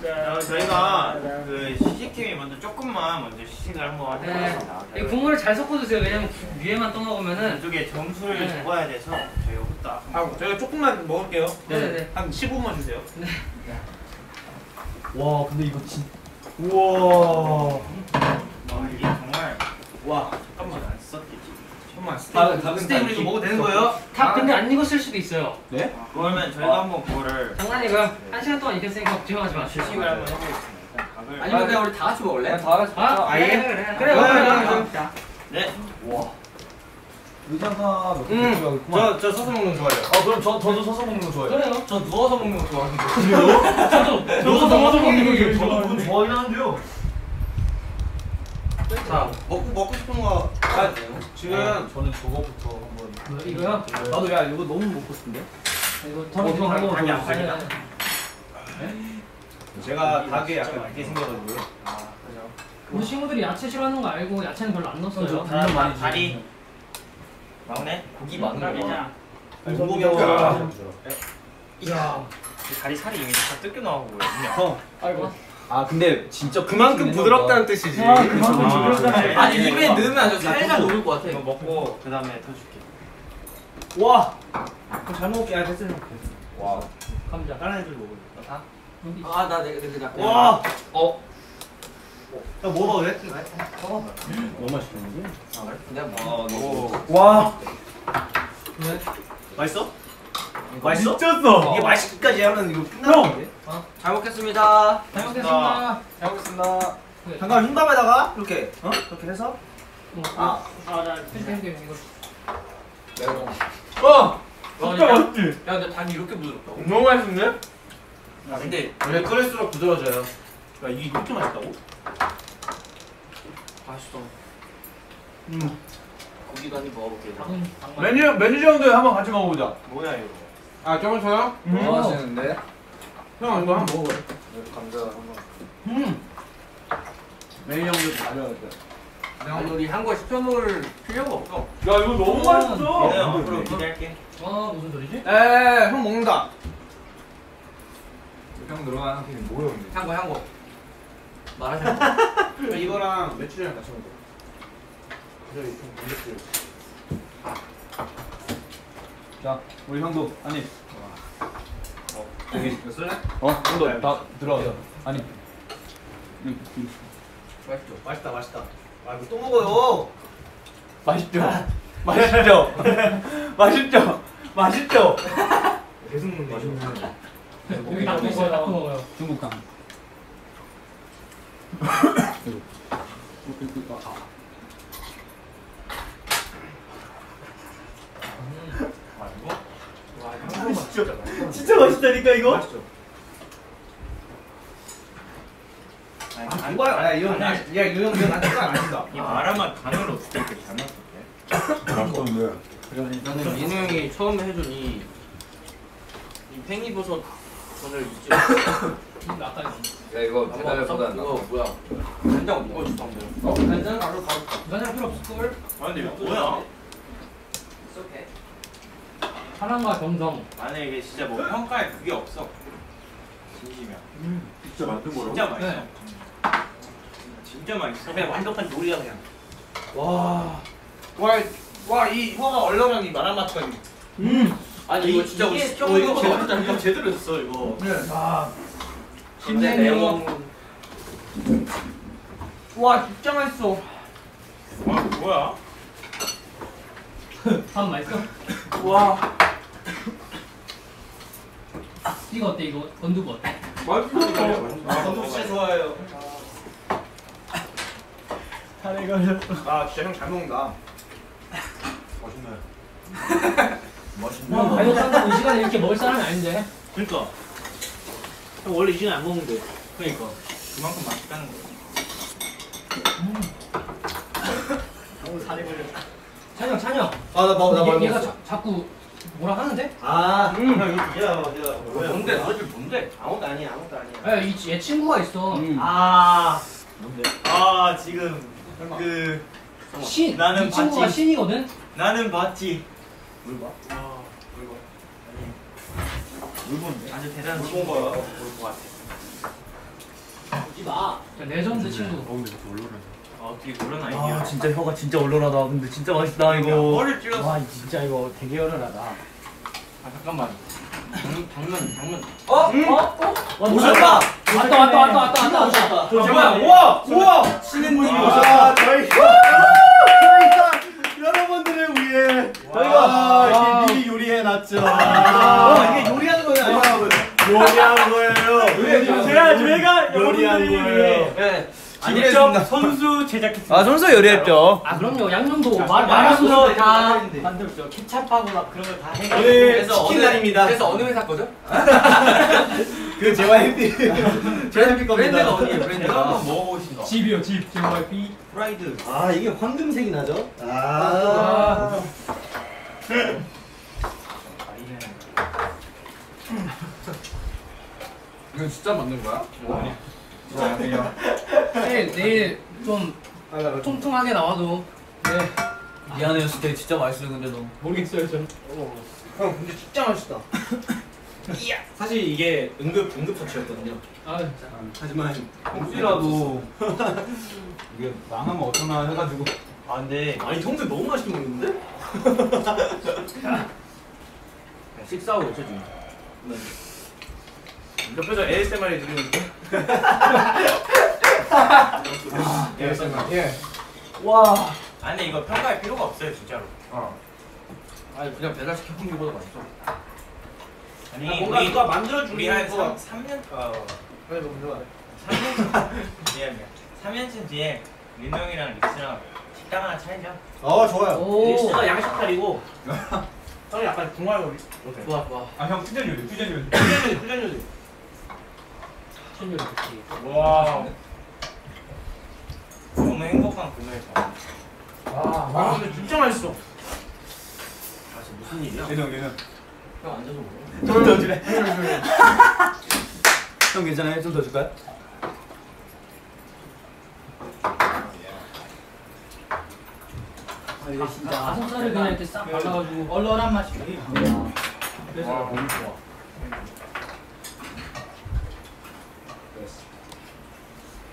어, 저희가 그 시식팀이 먼저 조금만 먼저 시식을 한번 네. 해보겠습니다. 이 국물을 잘 섞어주세요. 왜냐면 구- 위에만 떠먹으면은. 이쪽에 점수를 네. 적어야 돼서 저희 후딱 아, 저희가 조금만 먹을게요. 네네네. 한 15분만 주세요. 와 근데 이거 진. 우와. 아, 이게 정말 와. 잠깐만 안 썼겠 닭은 닭은 스테이크 이거 먹어도 되는 거예요? 닭 근데 안 익었을 수도 있어요. 아, 그러면 저희가 한번 그거를 장난이고요. 한 시간 동안 익혔으니까 걱정하지 마세요. 시식을 한번 해보겠습니다. 아니면 그냥 우리 다 같이 먹을래? 다 같이 아, 아예? 그래, 그래, 그래. 그래, 그래, 그래, 그래. 그래. 네. 의자가 몇 개? 음, 저 저 서서 먹는 거 좋아해요. 아 그럼 저 저도 서서 먹는 거 좋아해요. 그래요. 저 누워서 먹는 거 좋아하는데. [LAUGHS] 저도 저도 누워서 먹는 거 좋아해요. 저도 그건 좋아하긴 하는데요. 자 먹고 먹고 싶은 거. 아, 지금 저는 저거부터 한번. 이거요? 나도 야 이거 너무 먹고 싶은데. 이거 어, 한번 아니야, 먹어보세요. 아니야. 제가 닭에 약간 그게 생겨가지고요. 우리 친구들이 야채 싫어하는 거 알고 야채는 별로 안 넣었어요. 다른 말이지. 다리. 막내? 고기 많은 거. 고기 먹어. 야, 다리 살이 이미 다 뜯겨 나오고 그냥. 아이고. 아 근데 진짜 그만큼 부드럽다는 뜻이지. 아, 그만큼 부드럽잖아. 아니 입에 넣으면 아주 살살 녹을 것 같아. 이거 먹고 그 다음에 더 줄게. 와. 잘 먹을게. 아 됐어. 와 감자. 다른 애들 먹을. 다? 여기. 아나 내가 내가 나. 와. 어. 나 먹어도 돼? 너무 맛있는데? 내가 뭐. 오. 와. 맛있어? 맛있어? 미쳤어. 이게 맛있기까지 하면 이거 끝나는데? 잘 먹겠습니다. 잘 먹겠습니다. 잘 먹겠습니다 잠깐 흰밥에다가 이렇게 어? 이렇게 해서 아, 아, 나 팬팬 이거. 어. 진짜 맛있지. 야 근데 닭이 이렇게 부드럽다고? 너무 맛있는데? 아 근데 원래 끓일수록 부드러워져요. 야 이게 이렇게 맛있다고? 맛있어. 음. 고기도 한입 먹어볼게. 닭은 닭만. 매니저 매니저 형도 한번 같이 먹어보자. 뭐야 이거? 아 저번 저요? 너무 맛있는데? 형 이거 한번 먹어봐요. 감자 한번 음. 매니저 형도 가져야 돼. 아니 우리 한국에 시켜 먹을 필요가 없어. 야 이거 너무 맛있어. 내가 앞으로 기대할게. 와, 무슨 소리지? 에, 형 먹는다. 형 들어가는 게 뭐야 근데? 향거 향거. 말하자. 이거랑 매출이랑 같이 먹어. 저기 좀 단백질. 자 우리 형도 아니. 여기 이거 쓸래? 어 형도 다 들어가자. 아니. 맛있죠. 맛있다 맛있다. 아 이거 또 먹어요. 맛있죠. [LAUGHS] 맛있죠. 맛있죠. 맛있죠. 계속 먹네. 여기 닭도 있어요. 닭도 먹어요. 중국 [LAUGHS] 강. 진짜 진짜 맛있다니까 이거. 맛있죠. 안 봐요. 야 이건 야 이거 형 그냥 나한테 안 아니다. 이 마라맛 간을 어떻게 이렇게 잘 맞췄대? 맛있는데? 나는 민우 형이 처음에 해준 이, 이 팽이버섯 전을 이거. [COUGHS] 야 이거 배달보다 이거 뭐야? 간장 한 번. 어, 간장 바로 바로. 간장 필요 없을 걸. 아 근데 이거 뭐야? 사랑과 정성. 안에 이게 진짜 뭐 평가에 그게 없어. 진심이야. 진짜 만든 거라고? 진짜 맛있어. 네. 진짜 맛있어. 그냥 완벽한 요리야 그냥. 와. 와 와이 혀가 얼얼한 이 마라 맛과 이. 음. 아니 이거 진짜 우리 이게 어, 이거 거 제대로. 이거 제대로 했어 이거. 아. 근데 신메뉴. 매운 와 진짜 맛있어. 와 뭐야? [LAUGHS] 밥 맛있어? 와. 이거 어때 이거? 건두부 어때? 맛있어. 아 건도 진짜 좋아해요. 아 진짜 형 잘 먹는다. 아, 이거 딴다고 이 시간에 이렇게 먹을 사람이 아닌데. 그러니까. 형 원래 이 시간 안 먹는데. 그러니까 그만큼 맛있다는 거야. 너무 살이 걸려. 찬영, 찬영. 아나 먹어 나 얘, 먹어. 얘가 자, 자꾸 뭐라 하는데? 아. 형 이거 얘가 얘가 뭐야? 뭔데 너희들 뭔데? 아무것도 아니야 아무것도 아니야. 야, 이, 얘 친구가 있어. 아. 뭔데? 아 지금 그 신. 나는 이 친구가 봤지. 신이거든. 나는 봤지. 물 봐. 아 물건. 아니. 물건데. 아주 대단한 친구야. 볼것 같아. 오지 마. 레전드 친구. 아 어떻게 그런 아 아이디어? 진짜 혀가 진짜 얼얼하다. 근데 진짜 맛있다 이거. 허를 찔렀어. 와 진짜 이거 되게 얼얼하다. 아 잠깐만. 당면 당면 당면. 어? 어? 어? 와 오셨다. 왔다, 왔다, 왔다, 왔다, 왔다, 왔다. 잠깐만. 우와 우와. 신의 분이 오셨다. 저희 저희가 여러분들을 위해 저희가 이게 미리 요리해 놨죠. 이게 요리하는 거예요? 요리한 거예요. 제가 저희가 요리한 거예요. 네. 직접 선수 제작했습니다. 아 손수 요리했죠. 아, 그럼요. 양념도 말, 말- 말아서 말아서 다. 만들었죠. 케찹하고 막 그런 거다 해가지고. 오늘 그래서 치킨 어느- 날입니다. 그래서 어느 회사 거죠? [LAUGHS] 그. 제와 해피 겁니다. 브랜드가 어디예요? 브랜드가. 한번 먹어보신다. 집이요, 집. JYP. 프라이드. 아 이게 황금색이 나죠? 아. 아. 이건 진짜 맞는 거야? 내일 내일 좀 통통하게 나와도 네 미안해요 스테이 진짜 맛있어요 근데 너 모르겠어요 저. 형 근데 진짜 맛있다. 사실 이게 응급 응급 처치였거든요. 아 하지만 혹시라도 이게 망하면 어쩌나 해가지고 아 근데 아니 형들 너무 맛있게 먹는데? 식사하고 오죠 지금. 옆에서 ASMR 해주는데. ASMR. 예. 와 아니 이거 평가할 필요가 없어요 진짜로. 아니 그냥 배달 시켜 먹는 게보다 맛있어. 아니 아, 뭔가 누가 만들어주는 우리 한 거. 3, 년 어, 그래 너무 좋아. 3년 [LAUGHS] 미안 미안 3년쯤 뒤에 민호 형이랑 릭스랑 식당 하나 차리자. 어 좋아요. 오. 릭스가 양식 차리고 [LAUGHS] 형이 약간. 오케이. 좋아 좋아. 아형 퓨전 요리 퓨전 요리 후전 요리 후전 요리. 신유리 좋지. 와. 너무 행복한 금요일 밤. 아 근데 진짜 맛있어. 아 진짜 무슨 일이야? 얘는 얘는 형 앉아서 먹어. 좀더 주래 [LAUGHS] 형 괜찮아요? 좀 더 줄까요? 아, 이거 진짜 가슴살을 그냥 이렇게 싹 발라가지고 얼얼한 맛이. 그래서 너무 좋아.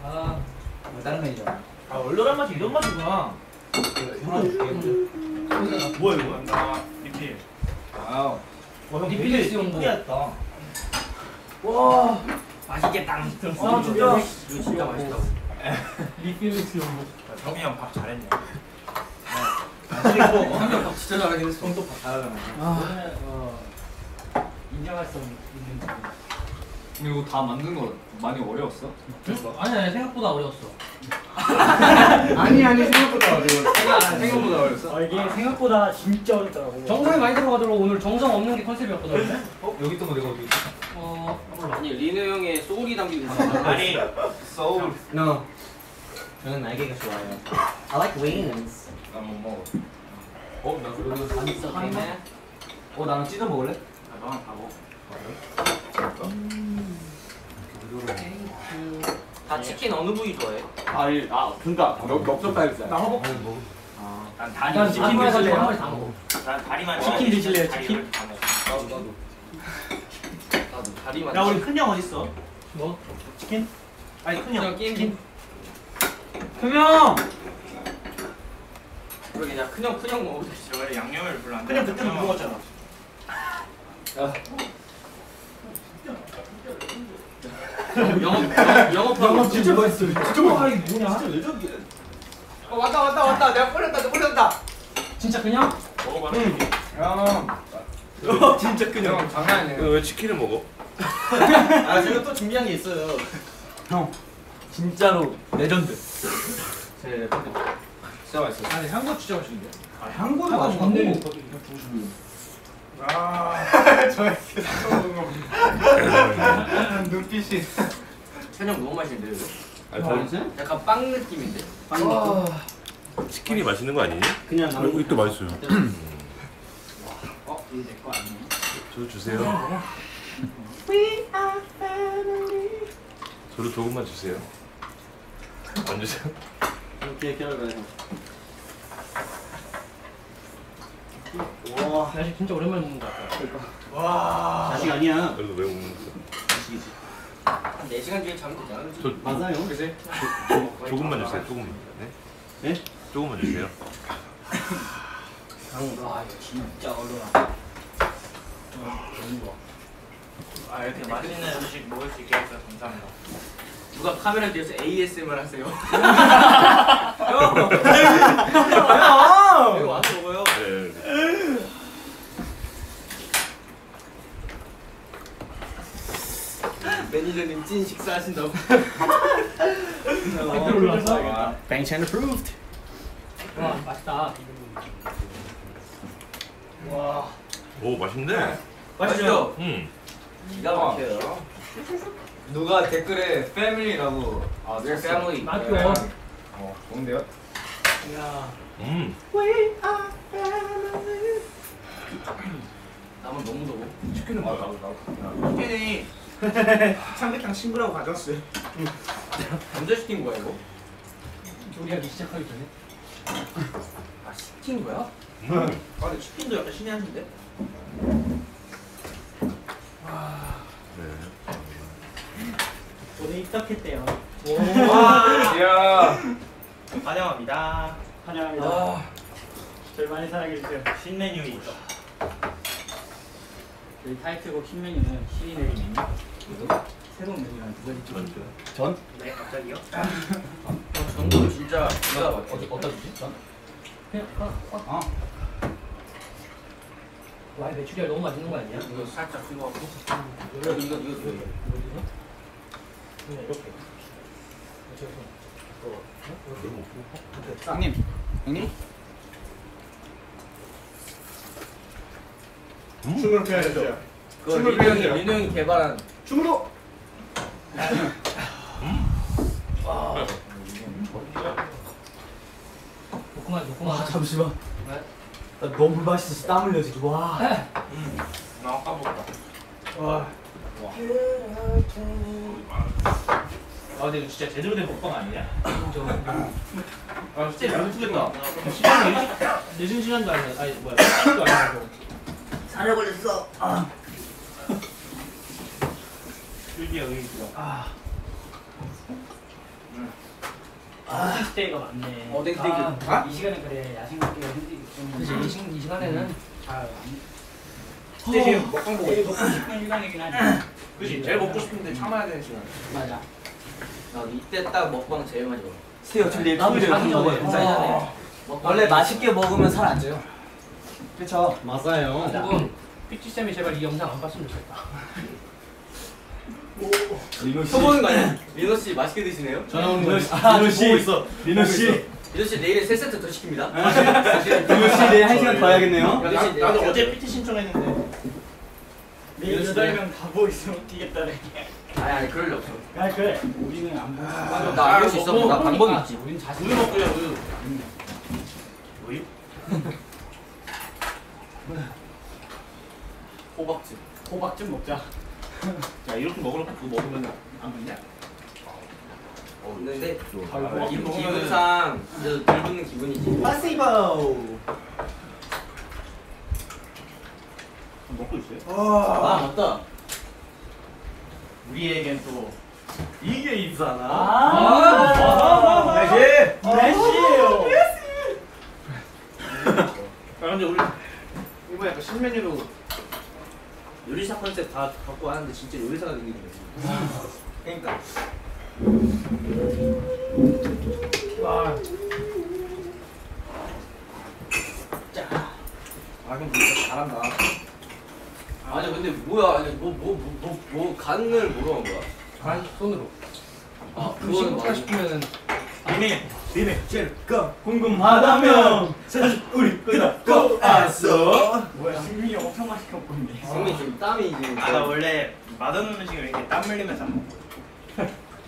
아 다른 메뉴잖아 아 얼얼한 맛이 이런 맛이구나. 뭐야 이거? 아 리필. 와우 와 형 리필리스용 예쁘게 했다. 와 맛있겠다. 아, 진짜 이거 진짜 맛있다고. 리필리스용. 정이 형 밥 잘했네. 한명 진짜 잘하긴 했어. 형도 잘하잖아. 어, 인정할 수 없는. 근데 이거 다 만든 거 많이 어려웠어? 아니 아니 생각보다 어려웠어. [LAUGHS] 아니 아니 생각보다 어려워. 생각보다 어려웠어? 아, 이게 생각보다 진짜 어렵더라고. 정성이 많이 들어가더라고 오늘 정성 없는 게 컨셉이었거든. [LAUGHS] 어? 여기 있던 거 내가 어디? 어. 아니 리노 형의 소울이 담긴 거. 아니 소울 No. 저는 날개가 좋아요. I like wings. 나못 먹어 어? 나 그러면 간 있어. 어 나랑 찢어 먹을래? 아 너랑 다 먹어. 다 치킨 어느 부위 좋아해? 아니 아 그니까 넓적 다이스 나 허벅 난 다리 난 치킨 치킨 한 드실래요? 마리 다 먹어. 난 다리만 치킨. 드실래요, 치킨? 나도 나도 나도 다리만. 야 우리 큰형 어디 있어? 뭐? 치킨? 아니 큰형. 그냥 게임. 큰형 그러게 야 큰형 큰형 먹어도 원래 양념을 별로 안 그냥 그때는 못 먹었잖아. 영업 영업 영업하고. 진짜 맛있어 진짜 맛있어 이게 뭐냐? 진짜 레전드. 어 왔다 왔다 왔다 내가 뿌렸다 내가 뿌렸다. 진짜 그냥? 형 [LAUGHS] 진짜 큰형 형 장난 아니에요 왜 치킨을 먹어? [LAUGHS] 아 제가 또 준비한 게 있어요. 형 진짜로 레전드 제 진짜 맛있어 아니 향고 진짜 맛있는데. 아 향고도 향고 맛있어 좋네. 눈빛이 현영 너무 맛있는데 이거? 아, 저 약간 빵 느낌인데. 치킨이 맛있는 거 아니니? 그냥 어, 이거 또 맛있어요. 어 이거 내거 아니야? 저도 주세요. 저도 조금만 주세요. 안 주세요? 이렇게 기다려봐요. 와나 진짜 오랜만에 먹는 것 같아. 자식 아니야. 그래도 왜 먹는 거야? 자식이지. 한 4시간 뒤에 자면 되잖아. 저 맞아요. 그지? 조금만 주세요. 조금만. 네? 네? 조금만 주세요. 와, 이거 진짜 얼얼하다. 아 이렇게 맛있는 음식 먹을 수 있게 해서 감사합니다. 누가 카메라 뒤에서 ASMR 하세요. [LAUGHS] 형 여기 와서 먹어요. 네. 매니저님 찐 식사하신다고. 댓글 올라왔어? Banks and approved. 와 맛있다. 오 맛있네. 맛있죠? 음. 기가 막혀요. 누가 댓글에 패밀리라고 아 Their family. 맛있어. 어 좋은데요? 야. 음. 나만 너무 더워. 치킨은 뭐야? 치킨이 [LAUGHS] 창백향 친구라고 가져왔어요. 언제 시킨 거야 이거? 요리하기 시작하기 전에. 아 시킨 거야? 아 근데 치킨도 약간 신의 한인데? 네. 오늘 입덕했대요. 이야. 환영합니다. 환영합니다. 저희 많이 사랑해주세요. 신메뉴이 있어. 저희 타이틀곡 신메뉴는 신이 내린 메뉴. 새로운 메뉴랑 두 가지 좀네 갑자기요? 전도 진짜 내가 어디 어디다 주지? 전? 그냥 아, 아. 와 메추리알 너무 맛있는 거 아니야? 이거 살짝 이거 하고. 이거 이거 이거 이거. 그냥 이렇게. 형님, 형님. 춤을 민호 형이 배우세요. 민호 형이 개발한 춤으로. 좋구만 좋구만. 잠시만. 왜? 나 너무 맛있어서 땀 흘려 지금. 와. 나 아까 먹다. 아 근데 이거 진짜 제대로 된 먹방 아니냐? 아 진짜 잘 죽겠다. 시간이 늦은 시간도 아니야. 아니 뭐야? 시간도 아니고. 살에 걸렸어. 줄기야 의있어 스테이가 많네. 어, 땡땡이. 아, 이 시간에 그래 야식 먹기가 힘들기 그치. 이, 시, 이 시간에는 잘 그때 지금 먹방 보고. 먹고 싶은 시간이긴 하지. 그치 제일 먹고 싶은데 참아야 되는 시간. 맞아. 나 이때 딱 먹방 제일 많이 먹어. 스테이 어차피 내일 토요일에 자기 전에. 먹어요. 어. 먹방 원래 맛있게 먹으면 살 안 쪄요. 그렇죠. 맞아요. 조금 PT 쌤이 제발 이 영상 안 봤으면 좋겠다. 쳐보는 거 아니야? 민호 씨 맛있게 드시네요. 전화 오는 거. 아, 민호 씨 보고 있어. 민호 씨. 민호 씨 내일에 세 세트 더 시킵니다. 민호 씨 내일 한 시간 더 해야겠네요. 씨 나도 내일 어제 PT 신청했는데. 내일 여덟 명다 보고 있으면 뛰겠다네. 아니 아니 그럴 리 없어. 아 그래. 우리는 안 보고. 나알 수 있어. 나 방법이 아, 있지. 우린 자신. 우유 먹고요 우유. 우유? [LAUGHS] 호박즙. 호박 좀 먹자. 야 이렇게 먹으면 그거 먹으면 안 먹냐? 근데 아, 기분 먹으면은- 기분상 그래도 덜 붙는 기분이지. 파시보. 먹고 있어요? 아 맞다. 우리에겐 또 이게 아. 있잖아. 아. 메시. 메시예요. 아 근데 우리 이거 약간 신메뉴로 요리사 컨셉 다 갖고 하는데 진짜 요리사가 거지. 그러니까. 아 그럼 진짜 잘한다. 아니 근데 뭐야? 아니 뭐뭐 뭐뭐 간을 뭐로 한 거야? 간 손으로. 아 그거 그거는 많이- 싶으면은 니네 니네 제가 궁금하다면 사실 우리 끝나고 왔어. 뭐야? 승민이 엄청 맛있게 먹고 있네. 승민 지금 땀이 지금. 아나 원래 맛없는 음식을 이렇게 땀 흘리면서 안 먹고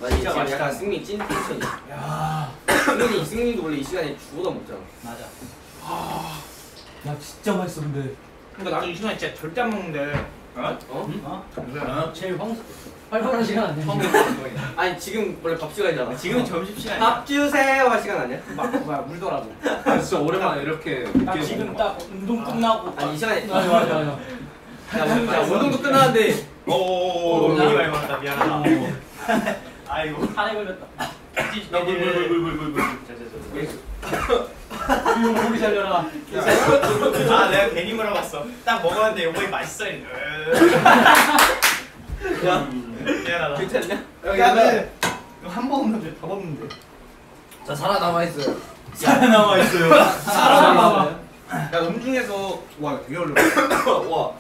나 진짜 지금 약간 승민 찐 텐션이야. 승민이 승민도 원래 이 시간에 죽어다 먹잖아. 맞아. 야 진짜 맛있어 근데. 그러니까 나도 이 시간에 진짜 절대 안 먹는데 어? 어? 어? 제일 황 활발한 시간 아니야? 아니 지금 원래 밥 시간이잖아. 지금 점심 시간이야 밥 주세요 할 시간 아니야? 막 뭐야 물더라고. 아 진짜 오랜만에 이렇게 딱 지금 딱 운동 끝나고. 아니 이 시간에 맞아 맞아 맞아. 야, 뭐, 야 운동도 끝나는데 오오오오 괜히 말 많다 미안하다 아이고 살에 걸렸다. 나물물물물물물 고기 살려라. 아 내가 괜히 물어봤어 딱 먹었는데 요거이 맛있어 야 미안하다 괜찮냐? 야는 한번 먹는데 다 먹는데 자 살아남아 있어요. 살아남아 있어요. 살아남아. 야 음중에서 와 되게 어려워. [COUGHS] 와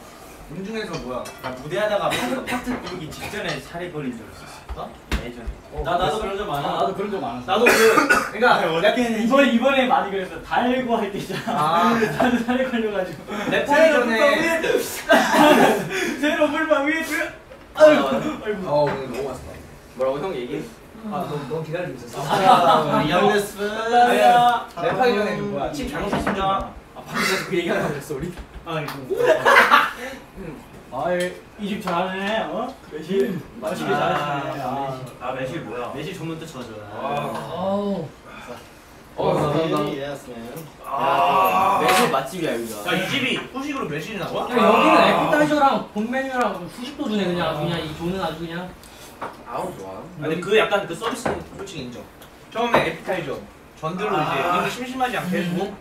음중에서 뭐야? 나 무대하다가 파트, 파트 부르기 직전에 살이 걸린 줄 알았어 예전에 나 나도 그런 적 아, 많아. 나도 그런 적 많았어. 나도 그 그러니까 약간 이번 이번에 많이 그랬어. 달고 할 때 있잖아. 아. 나도 살에 걸려가지고. 랩하기 전에. 새로 물만 위에 들. 아이고. 아이고. 어 오늘 너무 맛있다. 뭐라고 형 얘기? 아너너 기다리고 있었어. 아, 아야. 랩하기 전에 그 뭐야? 침 잘못 샀습니다. 아 방금 그 얘기 하나 했어 우리. 아이고. 아이 이집 잘하네. 어? 매실 맛있게 잘하시네. 아, 아 매실 뭐야? 매실 전문 뜻 쳐줘. 아우. 어, 감사합니다. 예스 맨. 아. 매실 맛집이야 여기가. 야이 집이 후식으로 매실이 나와? 야, 여기는 애프타이저랑 본 메뉴랑 후식도 주네 그냥 아주 그냥 이 존은 아주 그냥. 아우 좋아. 아니 그 약간 그 서비스는 솔직히 인정. 처음에 애피타이저 전들로 이제 이미 심심하지 않게 해주고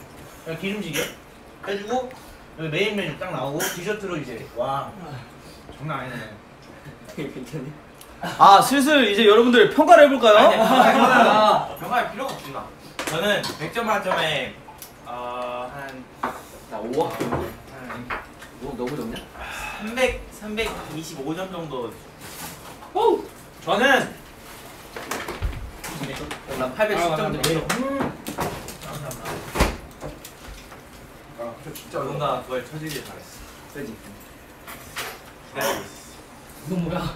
그냥 기름지게 해주고 여기 메인 메뉴 딱 나오고 디저트로 이제 와 장난 아니네. 괜찮니? 아 슬슬 이제 여러분들 평가를 해볼까요? 아, 평할 필요가 없구나. 저는 100점 만점에 어, 한 나 5억. 한뭐 너무 좋냐? 300, 325점 정도. 저는 난 810점 드 릴게. 진짜 뭔가 그걸 쳐주길 잘했어. 세지. 기다리고 있어. 뭐야?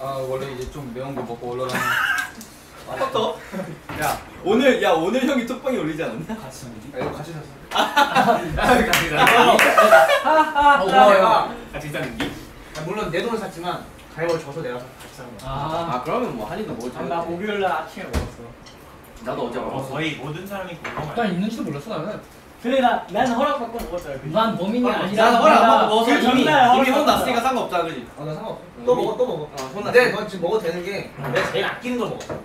아 원래 이제 좀 매운 거 먹고 올라가는. [LAUGHS] 또? [LAUGHS] 야 오늘 야 오늘 형이 톡방에 올리지 않았나? 아 이거 같이 샀어. [LAUGHS] 같이 사. 어, 뭐야? 같이 사는 게? 물론 내 돈을 샀지만 가위바위보 져서 내가 같이 산 거야. 아. 아 그러면 뭐 한이도 먹을 나 목요일 날 아침에 먹었어. 나도 어제 어, 먹었어. 거의 모든 사람이 공감할 난 있는지도 몰랐어 나는. 그래 나 나는 허락받고. 그난 범인이 아니라. 나는 허락 안 받고 먹어서 그 이미 전날 이미 허락 혼났으니까 상관없다 그지? 어, 나 상관없어. 또 먹어, 또 먹어. 어, 혼났어. 근데 지금 먹어도 되는 게 내가 제일 아끼는 걸 먹었어.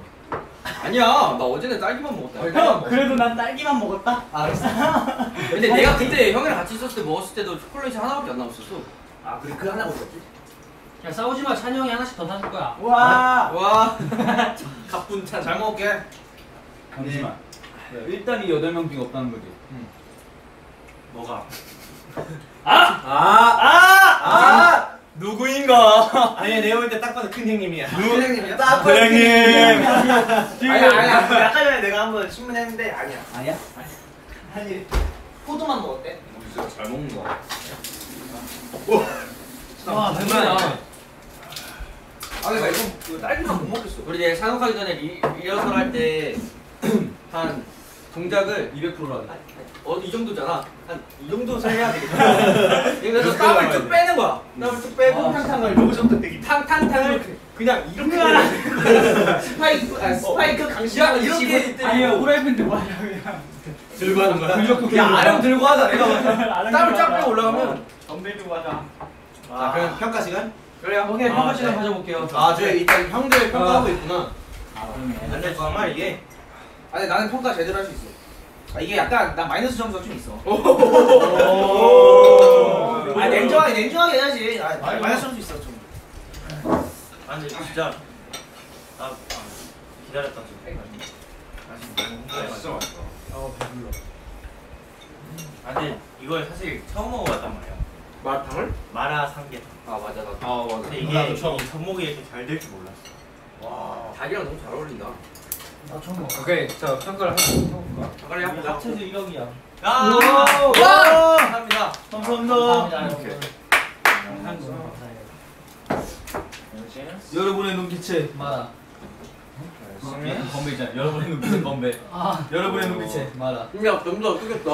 아니야. 나 어제는 딸기만 먹었다. 형 그래도 난 딸기만 먹었다. 알았어. [LAUGHS] 근데 내가 그때 형이랑 같이 있었을 때 먹었을 때도 초콜릿이 하나밖에 안 남았었어. 아, 그래, 그 하나 먹었지? 야 싸우지 마 찬이 형이 하나씩 더 사줄 거야. 와. 와. [LAUGHS] 갑분찬. 잘 먹을게. 잠시만. 일단 이 여덟 명 중에 없다는 거지. 뭐가? 아 누구인가? 아니 내가 볼 때 딱 봐도 큰 형님이야. 사장님이야? 대장님. 아니야, 아니야. 아까 전에 내가 한번 신문했는데 아니야. 아니야? 아니, 포도만 먹었대. 진짜 잘 먹는 거. 와 배부르다. 아, 내가 이거 이거 딸기만 못 먹겠어. 우리 이제 산업하기 전에 리, 리허설 할 때 한 동작을 200%로 하는 어, 이 정도잖아. 한 이 정도 [LAUGHS] 해야 되겠다. 그래서 땀을 쭉 빼는 거야. 땀을 쭉 빼고 탕탕을 여기서부터 되게 탕탕탕을 그냥 이렇게 [LAUGHS] 스파이크, 아, 스파이크 강시하고 이렇게 아니야 후라이팬데 뭐하냐 그냥. 들고 하는 거야? 야 아령 들고 하자 내가. [LAUGHS] 땀을 쫙 빼고 올라가면 덤벨 들고 하자. 자 그럼 평가 시간? 그래요. 오케이 평가 아, 시간 네. 가져볼게요. 아 저희 일단 형들 평가하고 있구나. 아 그러네. 근데 정말 이게 아니 나는 평가 제대로 할 수 있어. 아, 이게 약간 나 마이너스 점수가 좀 있어. 오. 아 냉정하게 냉정하게 해야지. 아, 마이너스 점수 있어 좀. 아 근데 진짜 나 아, 기다렸다 좀. 아 진짜 맛있다. 어 배불러. 아 근데 이걸 사실 처음 먹어봤단 말이야. 마라탕을? 마라 삼계탕. 아 맞아 나. 아 맞아. 근데 이게 나도 전목이 이렇게 잘 될 줄 몰랐어. 와. 닭이랑 너무 잘 어울린다. 나 처음 먹어. 오케이 자 평가를 한번 해볼까? 한번 가. 합쳐서 1억이야. 야! 와! 감사합니다. 감사합니다. 여러분의 눈빛에 마라. 건배 있잖아. 여러분의 눈빛은 건배. 아 여러분의 눈빛에 마라. 야 점점 어떻겠다.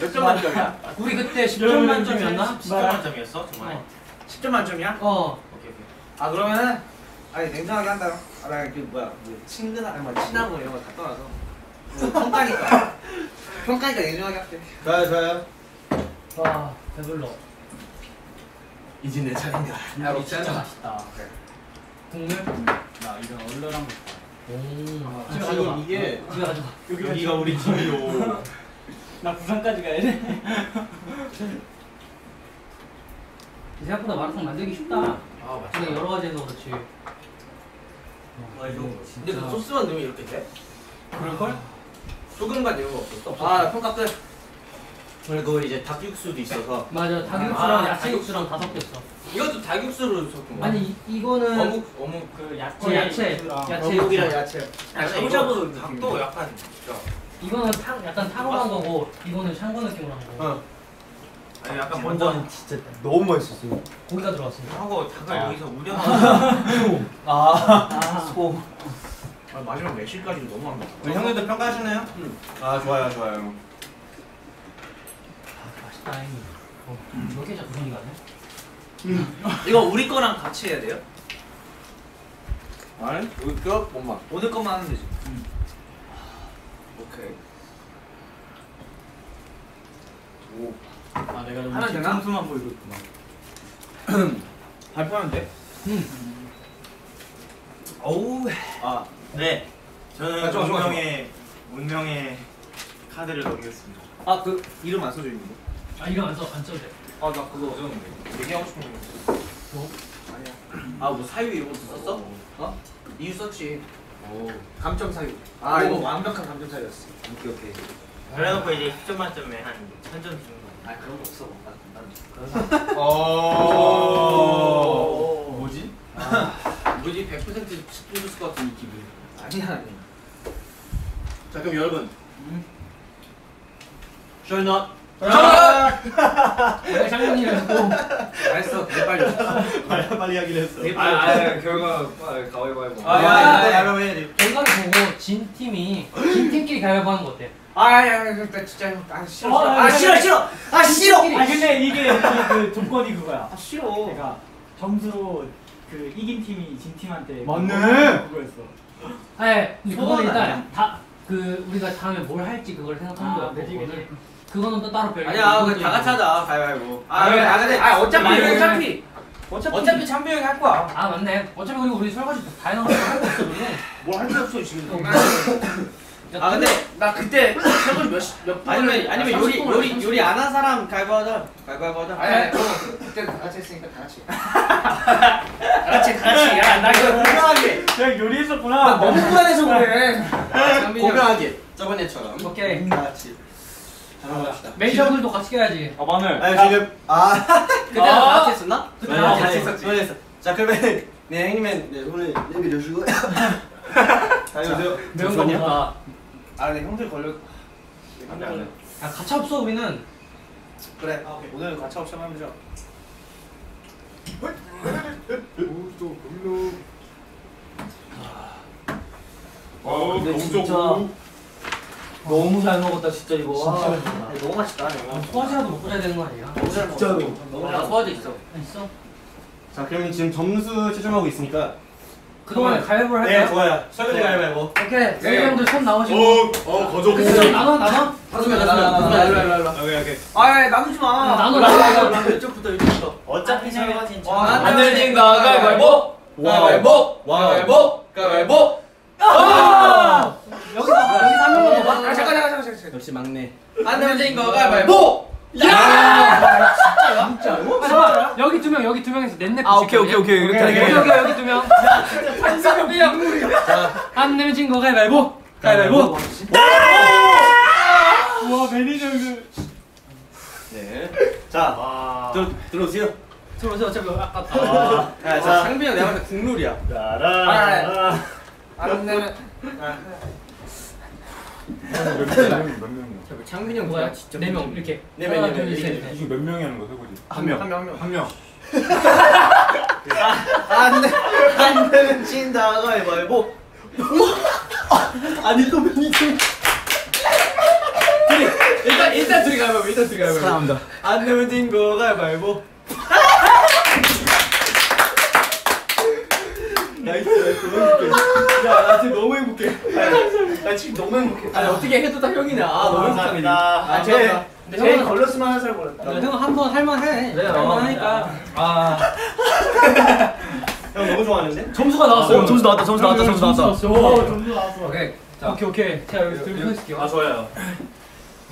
몇점 만점이야? 우리 그때 10점 만점이었나? 10점 만점이었어? 정말? 어. 10점 만점이야? 어. 오케이 오케이. 아 그러면은 아니 냉정하게 한다. 아 나그 뭐야 그 친근한 아니 뭐 친한 거 이런 거다 떠나서 그 평가니까 [LAUGHS] 평가니까 냉정하게 할게. 좋아요 좋아요. 와 배불러. 이제 내 차례인가. 야 이거 진짜 맛있다. 국물? 나 이런 얼얼한 거. 오. 아, 지금 가져가. 이게 집에 가져가. 여기가 우리 집이요. [LAUGHS] 나 부산까지 가야 돼. [LAUGHS] 생각보다 마라탕 만들기 쉽다. 아 맞아. 근데 여러 가지 해서 그렇지. 근데 그 소스만 넣으면 이렇게 돼? 그럴걸? 소금간 이런 거 없었어? 아 끝. 그리고 이제 닭육수도 있어서 맞아. 닭육수랑 아, 야채 육수랑 다 섞였어. 이것도 닭육수로 섞은 거야? 아니 이- 이거는 어묵 어묵 그그 야채 야채. 육수랑 야채 어묵이랑. 야채. 샤브샤브 이거 닭도 약간 진짜 이거는 탕 약간 탕후한 거고 이거는 샹궈 느낌으로 한 거. 어. 아니 약간 먼저 진짜 너무 맛있었어요. 고기가 들어갔으니까. 하고 닭을 아. 여기서 우려서 아 아. 소. 아, 마지막 매실까지 너무합니다. 우리 형들도 평가하시나요? 아 좋아요 좋아요. 다행히. 어, 저게 자꾸 손이 가네. 이거 우리 거랑 같이 해야 돼요? 아니 우리 거 엄마 오늘 것만 하면 되지. 오케이. 아 내가 하면 되나? 점수만 보이고 있구나. [CLEARS THROAT] 발표하면 돼? 어우. 아, 네. 저는 아, 좋아, 운명의 운명의 카드를 넘겼습니다. 아 그 이름 안 써져 있는 거? 아 이거 안 써, 안 써도 돼. 아나 그거 어쩌는데 얘기하고 싶은 거 있어. 아뭐 사유 이런 것도 썼어? 어? 이유 썼지. 오 감점 사유. 아, 아 이거 이거 완벽한 감점 사유였어. 오케이 오케이 그래놓고 이제 10점 만점에 한 1000점 주는 거. 아 그런 거 없어. 난, 난 그런 거. 오. 뭐지? 뭐지 100% 스푼 주스 같은 이 기분 아니야 아니야. 자, 그럼 여러분. Sure not 내가 장면이라고. 잘했어 되게 빨리 빨리 빨리 하기로 했어. 되게 아, 아, 결과 가위바위보. 아, 야, 야, 야, 그럼 해야지. 결과를 보고 진 팀이 진 팀끼리 가위바위보 하는 거 어때? 아 야 나 진짜 아 싫어. 어, 아 싫어 싫어. 아 싫어. 아 근데 이게 그, 그 조건이 그거야. 아 싫어. 내가 점수로 그 이긴 팀이 진 팀한테 맞네. 그거였어. 네, 근데 그거는? 일단 다그 우리가 다음에 뭘 할지 그걸 생각하는 아, 거야. 그지, 그지. 그거는 또 따로 별개. 아니야 그다 같이 하자 가위바위보 아 그래 아 근데 아 어차피 어차피 어차피 어차피 참비 형이 할 거야. 아 맞네. 어차피 그리고 우리 설거지 다양한 거 하고 있어 우리. 뭘할 게 없어 지금. 아 근데 나 그때 설거지 몇몇 아니면 아니면 아, 요리 30분, 요리 30분. 요리 안 한 사람 가위바위보 하자 가위바위보 하자 아니 아니 그럼 그때 다 같이 했으니까 다 같이. 다 같이 다 같이. 야나 이거 고강하게 내가 요리했었구나. 너무 불안해서 그래. 고강하게 저번에처럼 오케이. 다 같이. 메이저들도 같이 껴야지. 아, 마늘. 아, 지금 아. 그때 다 같이 했었나? 그때 네, 다 같이 같이 했었지. 했어. 자, 그러면 네, 형님은 네, 오늘 내밀어주고. [LAUGHS] 매운 거 먹다. 아 근데 형들 걸려. 안 돼, 안 돼. 야 가차 없어 우리는. 그래. 아, 오케이. 오늘 같이 옵션 하면 되죠. 어, 근데 너무 진짜. 너무 잘 먹었다 진짜 이거. 진짜 와. 맛있다. 너무 맛있다. 이거. 소화제라도 먹고 자야 되는 거 아니야? 너무 잘 먹었어. 진짜로. 너무 잘 소화제 있어. 있어. 자, 그러면 지금 점수 최종하고 있으니까 그동안 가위바위보를 네, 할까? 좋아요. 설거지 가위바위보. 오케이. 네. 형들 손 나오시고. 어, 어, 거저 그손 나눠 나눠. 다섯 명 다섯 명. 일로 일로 일로. 오케이, 오케이. 아 나누지 마. 나눠, 나눠, 나눠. 이쪽부터 이쪽부터. 어차피 설거지 와, 안 내진 거 가위바위보 가위바위보 가위바위보 가위바위보 여기서 여기서 한 명만 더 봐. 아 잠깐 잠깐 잠깐 잠깐. 역시 막내 안 내진 거 가위바위보 잠깐만. 여기 두 명, 여기 두 명에서 넷넷 아 오케이 오케이 오케이 이렇게 여기 하게. 여기 여기 두 명. 안 내면 진거 가위바위보. 가위바위보. 와 매니저 그. 네. 자, 들, 들어오세요. 들어오세요 어차피 아까 아, 자, 자. 상빈이 형 내가 봤을 때 국룰이야 따라. 안 내면 몇 명이야? 창빈이 형 뭐야? 진짜 네명 이렇게. 네 명, 하나, 네 명, 둘, 이렇게. 셋. 이거 몇 명이 하는 거야, 설거지? 한 명. 한 명 한 명. 한 명. 안 돼. 안 되면 진다 가위바위보. 아니 또 매니저. 일단 일단 둘이 가위바위보 일단 둘이 가위바위보 사랑합니다. 안 내면 진 거 가위바위보 나이스 나이스 행복해. 야 나 지금 너무 행복해. 나 지금 너무 행복해. 아니 어떻게 해도 다 형이네 아 너무 감사합니다. 행복하네 아, 제 근데 제일 형은 걸렸으면 하는 살 걸렸다. 형은 한번 할만해. 그래요. 할만하니까. 아. [LAUGHS] 형 너무 좋아하는데? 점수가 나왔어. 어, 점수 나왔다 점수 나왔다 점수 나왔다. 어 점수 나왔어. 오케이 자 오케이 오케이. 자 여기 들고 있을게요. 아, 좋아요.